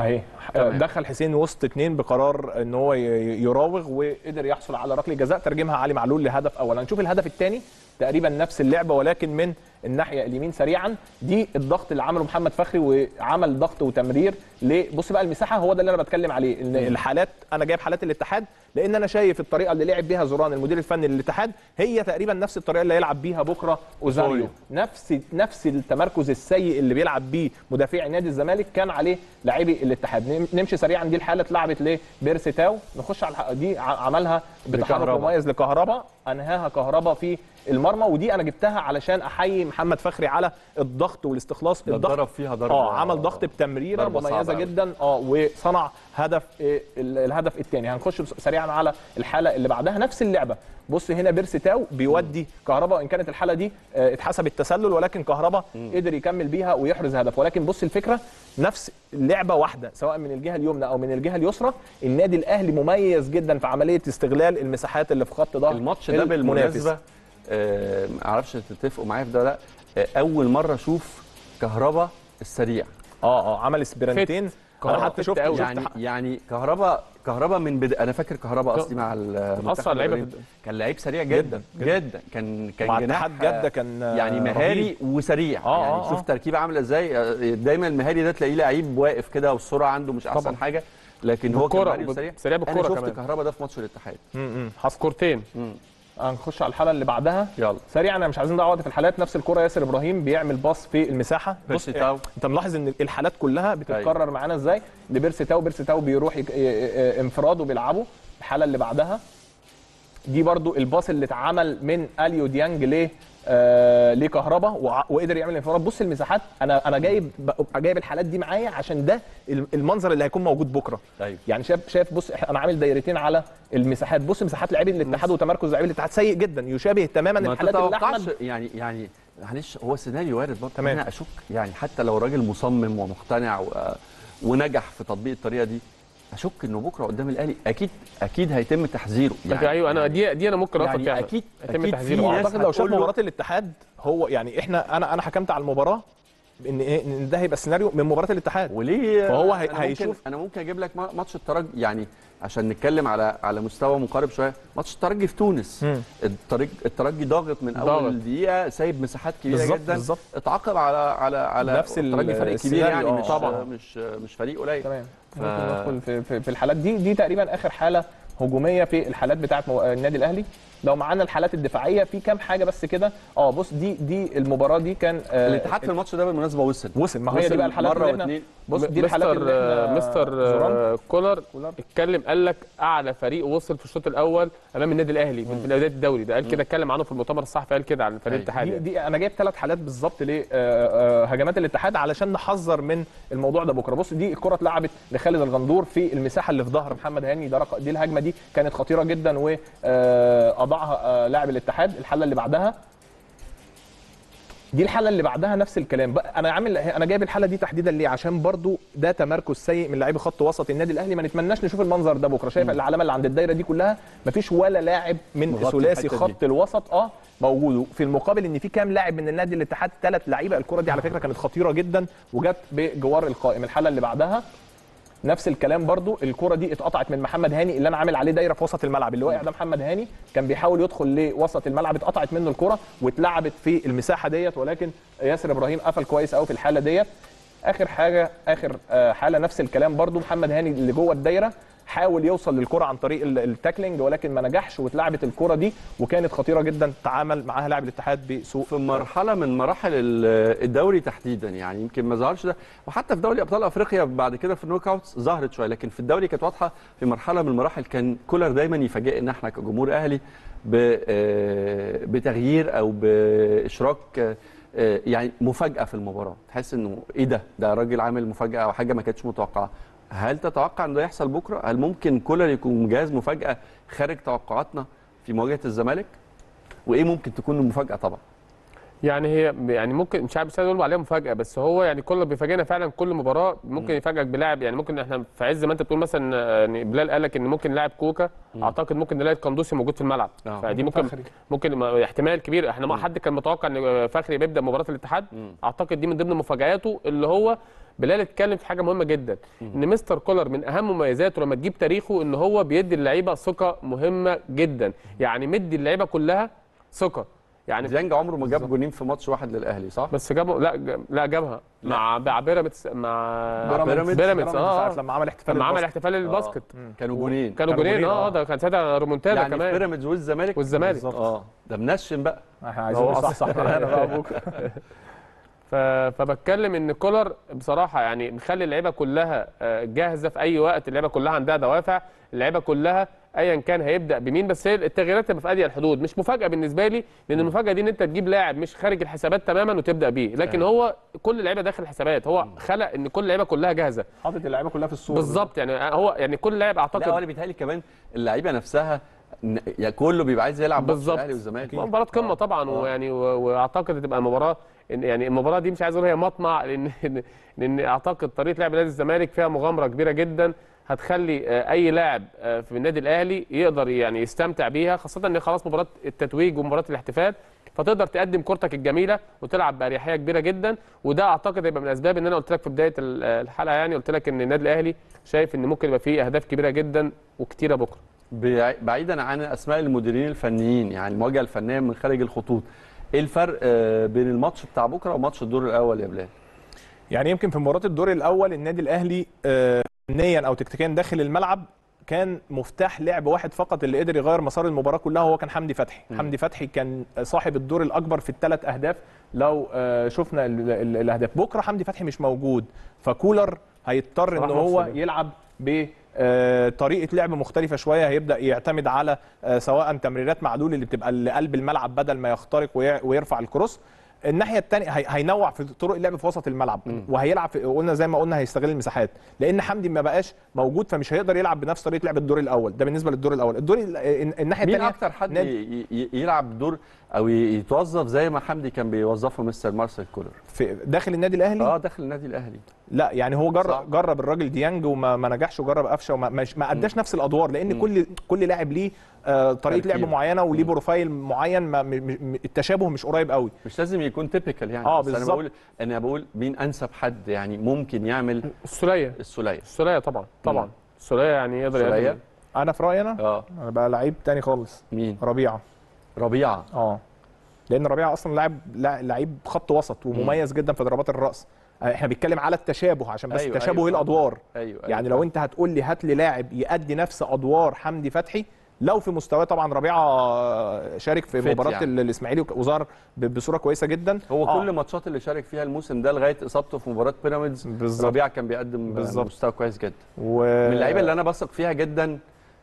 أهي. تمام. دخل حسين وسط اتنين بقرار إن هو يراوغ وقدر يحصل على ركلة جزاء. ترجمها علي معلول لهدف اول هنشوف الهدف الثاني تقريبا نفس اللعبة ولكن من الناحية اليمين سريعا. دي الضغط اللي عمله محمد فخري وعمل ضغط وتمرير ل- بص بقى المساحة هو ده اللي أنا بتكلم عليه إن الحالات أنا جايب حالات الاتحاد لأن أنا شايف الطريقة اللي لعب بيها زوران المدير الفني للاتحاد هي تقريبا نفس الطريقة اللي هيلعب بيها بكرة أوزاريو. نفس نفس التمركز السيء اللي بيلعب بيه مدافعي نادي الزمالك كان عليه لاعبي الاتحاد. نم- نمشي سريعا دي الحالة اتلعبت لبيرسي تاو نخش على دي عملها بتحرك. مميز لكهربا أنهاها كهربا في المرمى ودي أنا جبتها علشان أحيي محمد فخري على الضغط والاستخلاص الضغط اتضرب فيها ضربة آه عمل ضغط بتمريرة مميزة. جدا. آه وصنع هدف آه، ال- الهدف الثاني هنخش بس- سريعا على الحاله اللي بعدها نفس اللعبة. بص هنا بيرسي تاو بيودي كهربا وإن كانت الحاله دي آه، اتحسبت تسلل ولكن كهربا قدر يكمل بيها ويحرز هدف. ولكن بص الفكرة نفس اللعبه واحدة سواء من الجهة اليمنى أو من الجهة اليسرى النادي الأهلي مميز جدا في عملية استغلال المساحات اللي في خط ظهر الماتش ده المنافس. بالمناسبة آه، ما أعرفش تتفقوا معايا في ده ولا لأ آه، أول مرة أشوف كهربا السريع. آه آه عمل سبرنتين. أنا كهربا حتى فت شفت أوي. شفت يعني يعني كهربا كهربا من بد... أنا فاكر كهربا أصلي مع الأولمبي. في- كان لعيب سريع جدا جداً، جدا, كان كان مع جناح اتحاد جدة كان يعني مهاري رهيب. وسريع آه، يعني آه، شوف آه. تركيبه عاملة إزاي آه، دايما المهاري ده تلاقيه لعيب واقف كده والسرعة عنده مش أحسن طبعاً. حاجة لكن هو كان بالكرة مهاري وب- وسريع سريع أنا شفت كمان. كهربا ده في ماتش الاتحاد. حصل كورتين هنخش على الحاله اللي بعدها. يلا. سريعا أنا مش عايزين نضيع وقت في الحالات نفس الكره ياسر إبراهيم بيعمل pass في المساحة. بص بيرسي تاو. أنت ملاحظ إن الحالات كلها بتتكرر معانا إزاي؟ لبيرسي تاو بيرسي تاو بيروح يك... انفراد وبيلعبه الحاله اللي بعدها دي برضو ال pass اللي اتعمل من أليو ديانج ل آه لكهربا وع- وقدر يعمل انفراد بص المساحات أنا أنا جايب جايب الحالات دي معايا عشان ده المنظر اللي هيكون موجود بكرة. أيوه يعني شايف شايف بص أنا عامل دايرتين على المساحات. بص مساحات لاعبي الاتحاد وتمركز لاعبي الاتحاد سيء جدا يشابه تماما ما الحالات اللي أحمد يعني يعني معلش هو سيناريو وارد برضه. تمام. أنا أشك يعني حتى لو راجل مصمم ومقتنع و... ونجح في تطبيق الطريقة دي أشك إنه بكرة قدام الأهلي أكيد أكيد هيتم تحذيره يعني أيوه أنا دي دي أنا ممكن يعني فيها أكيد يتم أكيد تحذيره. في ناس أعتقد لو شاف مباراة الاتحاد هو يعني إحنا أنا أنا حكمت على المباراة إن إيه؟ إن ده هيبقى سيناريو من مباراة الاتحاد وليه فهو هي- أنا ممكن- هيشوف. أنا ممكن أجيب لك ما- ماتش الترجي يعني عشان نتكلم على على مستوى مقارب شوية ماتش الترجي في تونس. الترجي الترجي ضاغط من. أول دقيقة سايب مساحات كبيرة بالظبط، جدا بالظبط. اتعاقب على على على نفس ال- الترجي فريق كبير السيناريو، يعني. مش طبعاً. مش مش فريق قليل تمام ف- ندخل في, في, في الحالات دي دي تقريبا آخر حالة هجومية في الحالات بتاعه. النادي الأهلي لو معانا الحالات الدفاعية في كام حاجة بس كده آه بص دي دي المباراة دي كان آه الاتحاد في الماتش ده بالمناسبة وصل وصل ما هي دي بقى الحالات مرة اللي إحنا واثنين بص دي الحالات مستر اللي إحنا مستر زوران. آه، كولر كولر. اتكلم قال لك أعلى فريق وصل في الشوط الأول أمام النادي الأهلي من بدايه الدوري ده قال كده اتكلم عنه في المؤتمر الصحفي قال كده عن فريق أيوة. الاتحاد دي, يعني. دي أنا جايب ثلاث حالات بالظبط لهجمات الاتحاد علشان نحذر من الموضوع ده بكرة بص دي الكرة اتلعبت لخالد الغندور في المساحة اللي في ظهر محمد هاني ده دي الهجمة دي كانت خطيرة جدا واضاعها لاعب الاتحاد الحاله اللي بعدها. دي الحاله اللي بعدها نفس الكلام. بقى أنا عامل أنا جايب الحاله دي تحديدا ليه؟ عشان برضو ده تمركز سيء من لاعبي خط وسط النادي الأهلي. ما نتمناش نشوف المنظر ده بكرة. شايف العلامة اللي عند الدايرة دي كلها؟ مفيش ولا لاعب من ثلاثي الحتة دي. خط الوسط آه موجود. في المقابل إن في كام لاعب من النادي الاتحاد؟ ثلاث لعيبة. الكرة دي على فكرة كانت خطيرة جدا وجت بجوار القائم. الحاله اللي بعدها نفس الكلام برضو الكرة دي اتقطعت من محمد هاني اللي أنا عامل عليه دايرة في وسط الملعب. اللي واقع ده محمد هاني كان بيحاول يدخل لوسط الملعب اتقطعت منه الكرة واتلعبت في المساحة ديت. ولكن ياسر إبراهيم قفل كويس قوي في الحالة ديت. آخر حاجة آخر آه، حالة نفس الكلام برضو محمد هاني اللي جوه الدايرة. حاول يوصل للكرة عن طريق ال- tackling ولكن ما نجحش واتلعبت الكرة دي وكانت خطيرة جدا تعامل معاها لاعب الاتحاد بسوء في مرحلة من مراحل ال- الدوري تحديدا يعني يمكن ما ظهرش ده. وحتى في دوري أبطال أفريقيا بعد كده في ال knockouts ظهرت شوية لكن في الدوري كانت واضحة في مرحلة من المراحل كان كولر دايما يفاجئنا إحنا كجمهور أهلي آه، بتغيير أو بإشراك آه، آه، يعني مفاجأة في المباراة. تحس إنه إيه ده؟ ده راجل عامل مفاجأة أو حاجة ما كانتش متوقعة. هل تتوقع ان ده يحصل بكرة؟ هل ممكن كولر يكون مجهز مفاجأة خارج توقعاتنا في مواجهة الزمالك؟ وإيه ممكن تكون المفاجأة طبعا؟ يعني هي يعني ممكن مش عارف مش عايز أقول عليها مفاجأة بس هو يعني كل بيفاجئنا فعلا كل مباراة ممكن يفاجئك بلاعب يعني ممكن إحنا في عز ما أنت بتقول مثلا يعني بلال قال لك إن ممكن لاعب كوكا أعتقد ممكن نلاقي القندوسي موجود في الملعب. آه. فدي ممكن فخري. ممكن ما- احتمال كبير. إحنا ما حد كان متوقع إن فخري بيبدأ مباراة الاتحاد. أعتقد دي من ضمن مفاجآته اللي هو بلال اتكلم في حاجة مهمة جدا. إن مستر كولر من أهم مميزاته لما تجيب تاريخه إن هو بيدي اللعيبة ثقة مهمة جدا. يعني مدي اللعيبة كلها ثقة. يعني ديانج عمره ما جاب جونين في ماتش واحد للأهلي صح؟ بس جابه لا لا جابها. مع مع بيراميدز مع بيراميدز. بيراميدز آه. ساعة لما عمل احتفال لما عمل. احتفال الباسكت. كانوا جونين. كانوا جولين، آه آه. ده كان ساعتها رومونتادا يعني كمان. بيراميدز والزمالك؟ والزمالك. آه. ده منشن بقى. إحنا عايزين نصحصح بقى بكره. فبتكلم إن كولر بصراحة يعني مخلي اللعيبة كلها آه، جاهزة في أي وقت اللعيبة كلها عندها دوافع اللعيبة كلها ايا كان هيبدأ بمين بس هي التغييرات تبقى في اضيق الحدود. مش مفاجأة بالنسبة لي لأن المفاجأة دي إن أنت تجيب لاعب مش خارج الحسابات تماما وتبدأ بيه. لكن هو كل اللعيبة داخل الحسابات. هو خلق إن كل اللعيبة كلها جاهزة. حاطط اللعيبة كلها في الصورة. بالظبط. يعني هو يعني كل لاعب لا هو اعتقد اللي بيتهيألي كمان اللعيبة نفسها يعني كله بيبقى عايز يلعب بالظبط. الأهلي والزمالك. مباراة قمة طبعا ويعني و- وأعتقد هتبقى مباراة إن- يعني المباراة دي مش عايز أقول هي مطمع لأن لان- أعتقد طريقة لعب نادي الزمالك فيها مغامرة كبيرة جدا هتخلي آه، أي لاعب آه، في النادي الأهلي يقدر يعني يستمتع بيها خاصة إن خلاص مباراة التتويج ومباراة الاحتفال فتقدر تقدم كورتك الجميلة وتلعب بأريحية كبيرة جدا وده أعتقد هيبقى من الأسباب إن أنا قلت لك في بداية ال- الحلقة يعني قلت لك إن النادي الأهلي شايف إن ممكن يبقى فيه أهداف كبيرة جدا وكتيرة بكرة. بعيدا عن أسماء المديرين الفنيين يعني المواجهة الفنية من خارج الخطوط. إيه الفرق آه، بين الماتش بتاع بكرة وماتش الدور الأول يا بلال؟ يعني يمكن في مباراة الدور الأول النادي الأهلي آه، فنيا أو تكتيكيا داخل الملعب كان مفتاح لعب واحد فقط اللي قدر يغير مسار المباراة كلها هو كان حمدي فتحي. حمدي فتحي كان صاحب الدور الأكبر في الثلاث أهداف. لو آه، شفنا ال- ال- الأهداف. بكرة حمدي فتحي مش موجود فكولر هيضطر إن هو. يلعب ب طريقة لعب مختلفة شوية. هيبدأ يعتمد على آه، سواء تمريرات معدول اللي بتبقى لقلب الملعب بدل ما يخترق ويرفع الكروس. الناحية الثانية هينوع في طرق اللعب في وسط الملعب وهيلعب في قلنا زي ما قلنا هيستغل المساحات. لأن حمدي ما بقاش موجود فمش هيقدر يلعب بنفس طريقة لعب الدور الأول. ده بالنسبة للدور الأول. الدور ال- الناحية مين الثانية أكتر حد نادي- يلعب دور أو يتوظف زي ما حمدي كان بيوظفه مستر مارسيل كولر؟ في داخل النادي الأهلي؟ آه داخل النادي الأهلي. لا يعني هو صح. جرب جرب الراجل ديانج وما ما نجحش وجرب قفشه وما ما أداش نفس الأدوار لأن كل كل لاعب ليه آه، طريقة. لعب معينة وليه profile معين ما م- م- التشابه مش قريب قوي. مش لازم يكون typical يعني. آه، بس أنا. بقول أنا بقول مين أنسب حد يعني ممكن يعمل السولية. السولية. السولية طبعا طبعا. السولية يعني يقدر؟ يقدم. أنا في رأيي أنا؟ آه. أنا بقى لعيب تاني خالص. مين؟ ربيعة. ربيعة. آه. لأن ربيعة أصلا لاعب لا- لعيب خط وسط ومميز جدا في ضربات الرأس. إحنا بنتكلم على التشابه عشان بس أيوة، التشابه أيوة. إيه الأدوار أيوه يعني لو أنت هتقول لي هات لي لاعب يأدي نفس أدوار حمدي فتحي لو في مستواه طبعا ربيعة آه، شارك في مباراة يعني. الإسماعيلي وظهر بصورة كويسة جدا هو آه، كل الماتشات اللي شارك فيها الموسم ده لغاية إصابته في مباراة بيراميدز. ربيعة كان بيقدم بالظبط. مستوى كويس جدا و... من اللعيبة اللي أنا بثق فيها جدا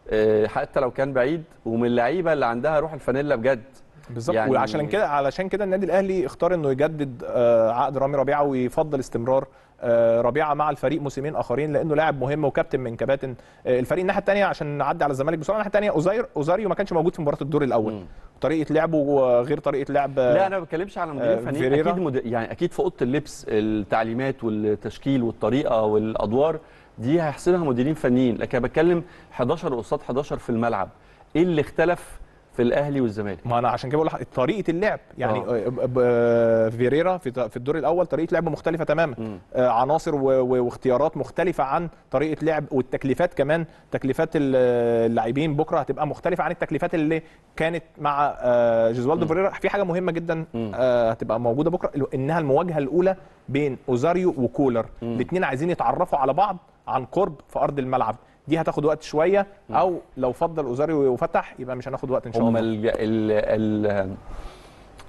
آه، حتى لو كان بعيد ومن اللعيبة اللي عندها روح الفانيلا بجد بالظبط. يعني- وعشان كده علشان كده النادي الأهلي اختار إنه يجدد آه، عقد رامي ربيعة ويفضل استمرار آه، ربيعة مع الفريق موسمين آخرين لأنه لاعب مهم وكابتن من كباتن آه، الفريق الناحية الثانية عشان نعدي على الزمالك بسرعة. الناحية الثانية اوزاير أوزاريو ما كانش موجود في مباراة الدور الأول. مم. طريقة لعبه غير طريقة لعب لا أنا ما بتكلمش على مديرين فنيين فيريرا. أكيد مد... يعني أكيد في أوضة اللبس التعليمات والتشكيل والطريقة والأدوار دي هيحسنها مديرين فنيين. لكن بتكلم 11 قصاد 11 في الملعب. إيه اللي اختلف؟ في الأهلي والزمالك ما أنا عشان كده بقول طريقة اللعب يعني آه. فيريرا في في الدور الأول طريقة لعب مختلفة تماما. آه عناصر واختيارات مختلفة عن طريقة لعب والتكليفات كمان تكليفات ال- اللاعبين بكرة هتبقى مختلفة عن التكليفات اللي كانت مع آه جيزوالدو فيريرا في حاجة مهمة جدا. آه هتبقى موجودة بكرة إنها المواجهة الأولى بين أوزاريو وكولر. الاثنين عايزين يتعرفوا على بعض عن قرب في أرض الملعب دي هتاخد وقت شوية أو لو فضل اوزاريو وفتح يبقى مش هناخد وقت إن شاء الله. ال ال ال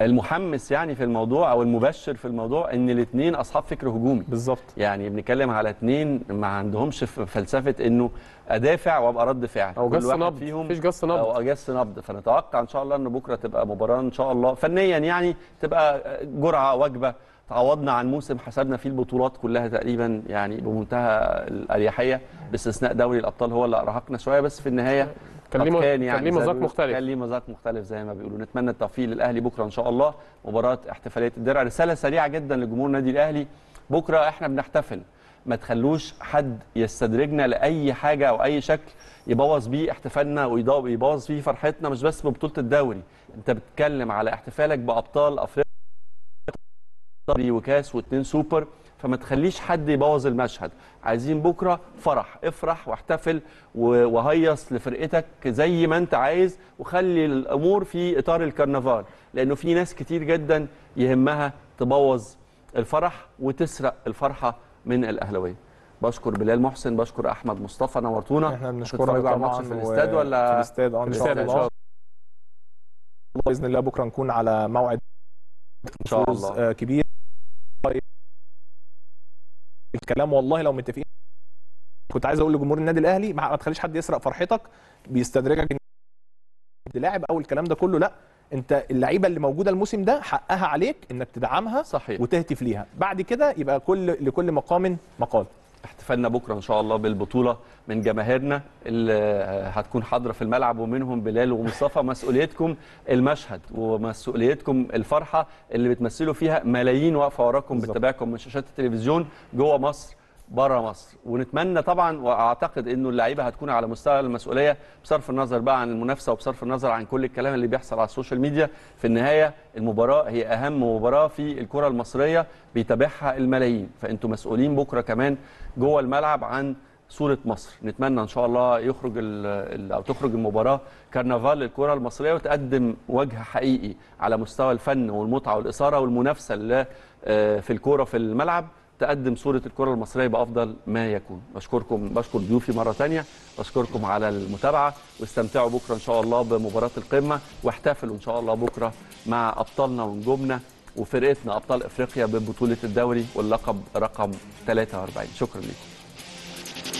المحمس يعني في الموضوع أو المبشر في الموضوع إن الاثنين أصحاب فكر هجومي. بالظبط. يعني بنتكلم على اثنين ما عندهمش فلسفة إنه أدافع وأبقى رد فعل. أو جس نبض. فيهم مفيش جس نبض. أو اجس نبض. فنتوقع إن شاء الله إن بكرة تبقى مباراة إن شاء الله فنيا يعني تبقى جرعة وجبة تعوضنا عن موسم حسبنا فيه البطولات كلها تقريبا يعني بمنتهى الأريحية باستثناء دوري الأبطال هو اللي أرهقنا شوية بس في النهاية كان ليه كان كان ليه زي ما مذاق مختلف. كان ليه مذاق مختلف زي ما بيقولوا. نتمنى التوفيق للأهلي بكرة إن شاء الله. مباراة احتفالية الدرع. رسالة سريعة جدا لجمهور النادي الأهلي. بكرة إحنا بنحتفل. ما تخلوش حد يستدرجنا لأي حاجة أو أي شكل يبوظ بيه احتفالنا ويبوظ بيه فرحتنا مش بس ببطولة الدوري. أنت بتتكلم على احتفالك بأبطال أفريقيا. دوري وكاس واثنين سوبر فما تخليش حد يبوظ المشهد. عايزين بكرة فرح افرح واحتفل وهيص لفرقتك زي ما انت عايز وخلي الأمور في إطار الكرنفال. لأنه في ناس كتير جدا يهمها تبوظ الفرح وتسرق الفرحة من الأهلاوية. بشكر بلال محسن بشكر أحمد مصطفى نورتونا. إحنا بنشكرك طبعا في الاستاد ولا في الاستاد. آه إن شاء الله. بإذن الله بكرة نكون على موعد ان شاء الله آه، كبير. الكلام والله لو متفقين. كنت عايز أقول لجمهور النادي الأهلي ما تخليش حد يسرق فرحتك بيستدرجك لاعب أو الكلام ده كله لأ أنت اللعيبة اللي موجودة الموسم ده حقها عليك إنك تدعمها صحيح. وتهتف ليها. بعد كده يبقى كل لكل مقام مقال. احتفالنا بكرة إن شاء الله بالبطولة من جماهيرنا اللي هتكون حاضرة في الملعب ومنهم بلال ومصطفى مسؤوليتكم المشهد ومسؤوليتكم الفرحة اللي بتمثلوا فيها ملايين واقفة وراكم. بتتابعكم من شاشات التلفزيون جوه مصر بره مصر. ونتمنى طبعا وأعتقد إنه اللعيبة هتكون على مستوى المسؤولية بصرف النظر بقى عن المنافسة وبصرف النظر عن كل الكلام اللي بيحصل على ال social media. في النهاية المباراة هي أهم مباراة في الكرة المصرية بيتابعها الملايين. فانتم مسؤولين بكرة كمان جوه الملعب عن صورة مصر. نتمنى إن شاء الله يخرج أو تخرج المباراة كرنفال للكرة المصرية وتقدم وجه حقيقي على مستوى الفن والمتعة والإثارة والمنافسة آه، في الكورة في الملعب. تقدم صورة الكرة المصرية بأفضل ما يكون. بشكركم بشكر ضيوفي مرة تانية. بشكركم على المتابعة. واستمتعوا بكرة إن شاء الله بمباراة القمة. واحتفلوا إن شاء الله بكرة مع أبطالنا ونجومنا وفرقتنا أبطال إفريقيا ببطولة الدوري واللقب رقم 43 شكرا لكم.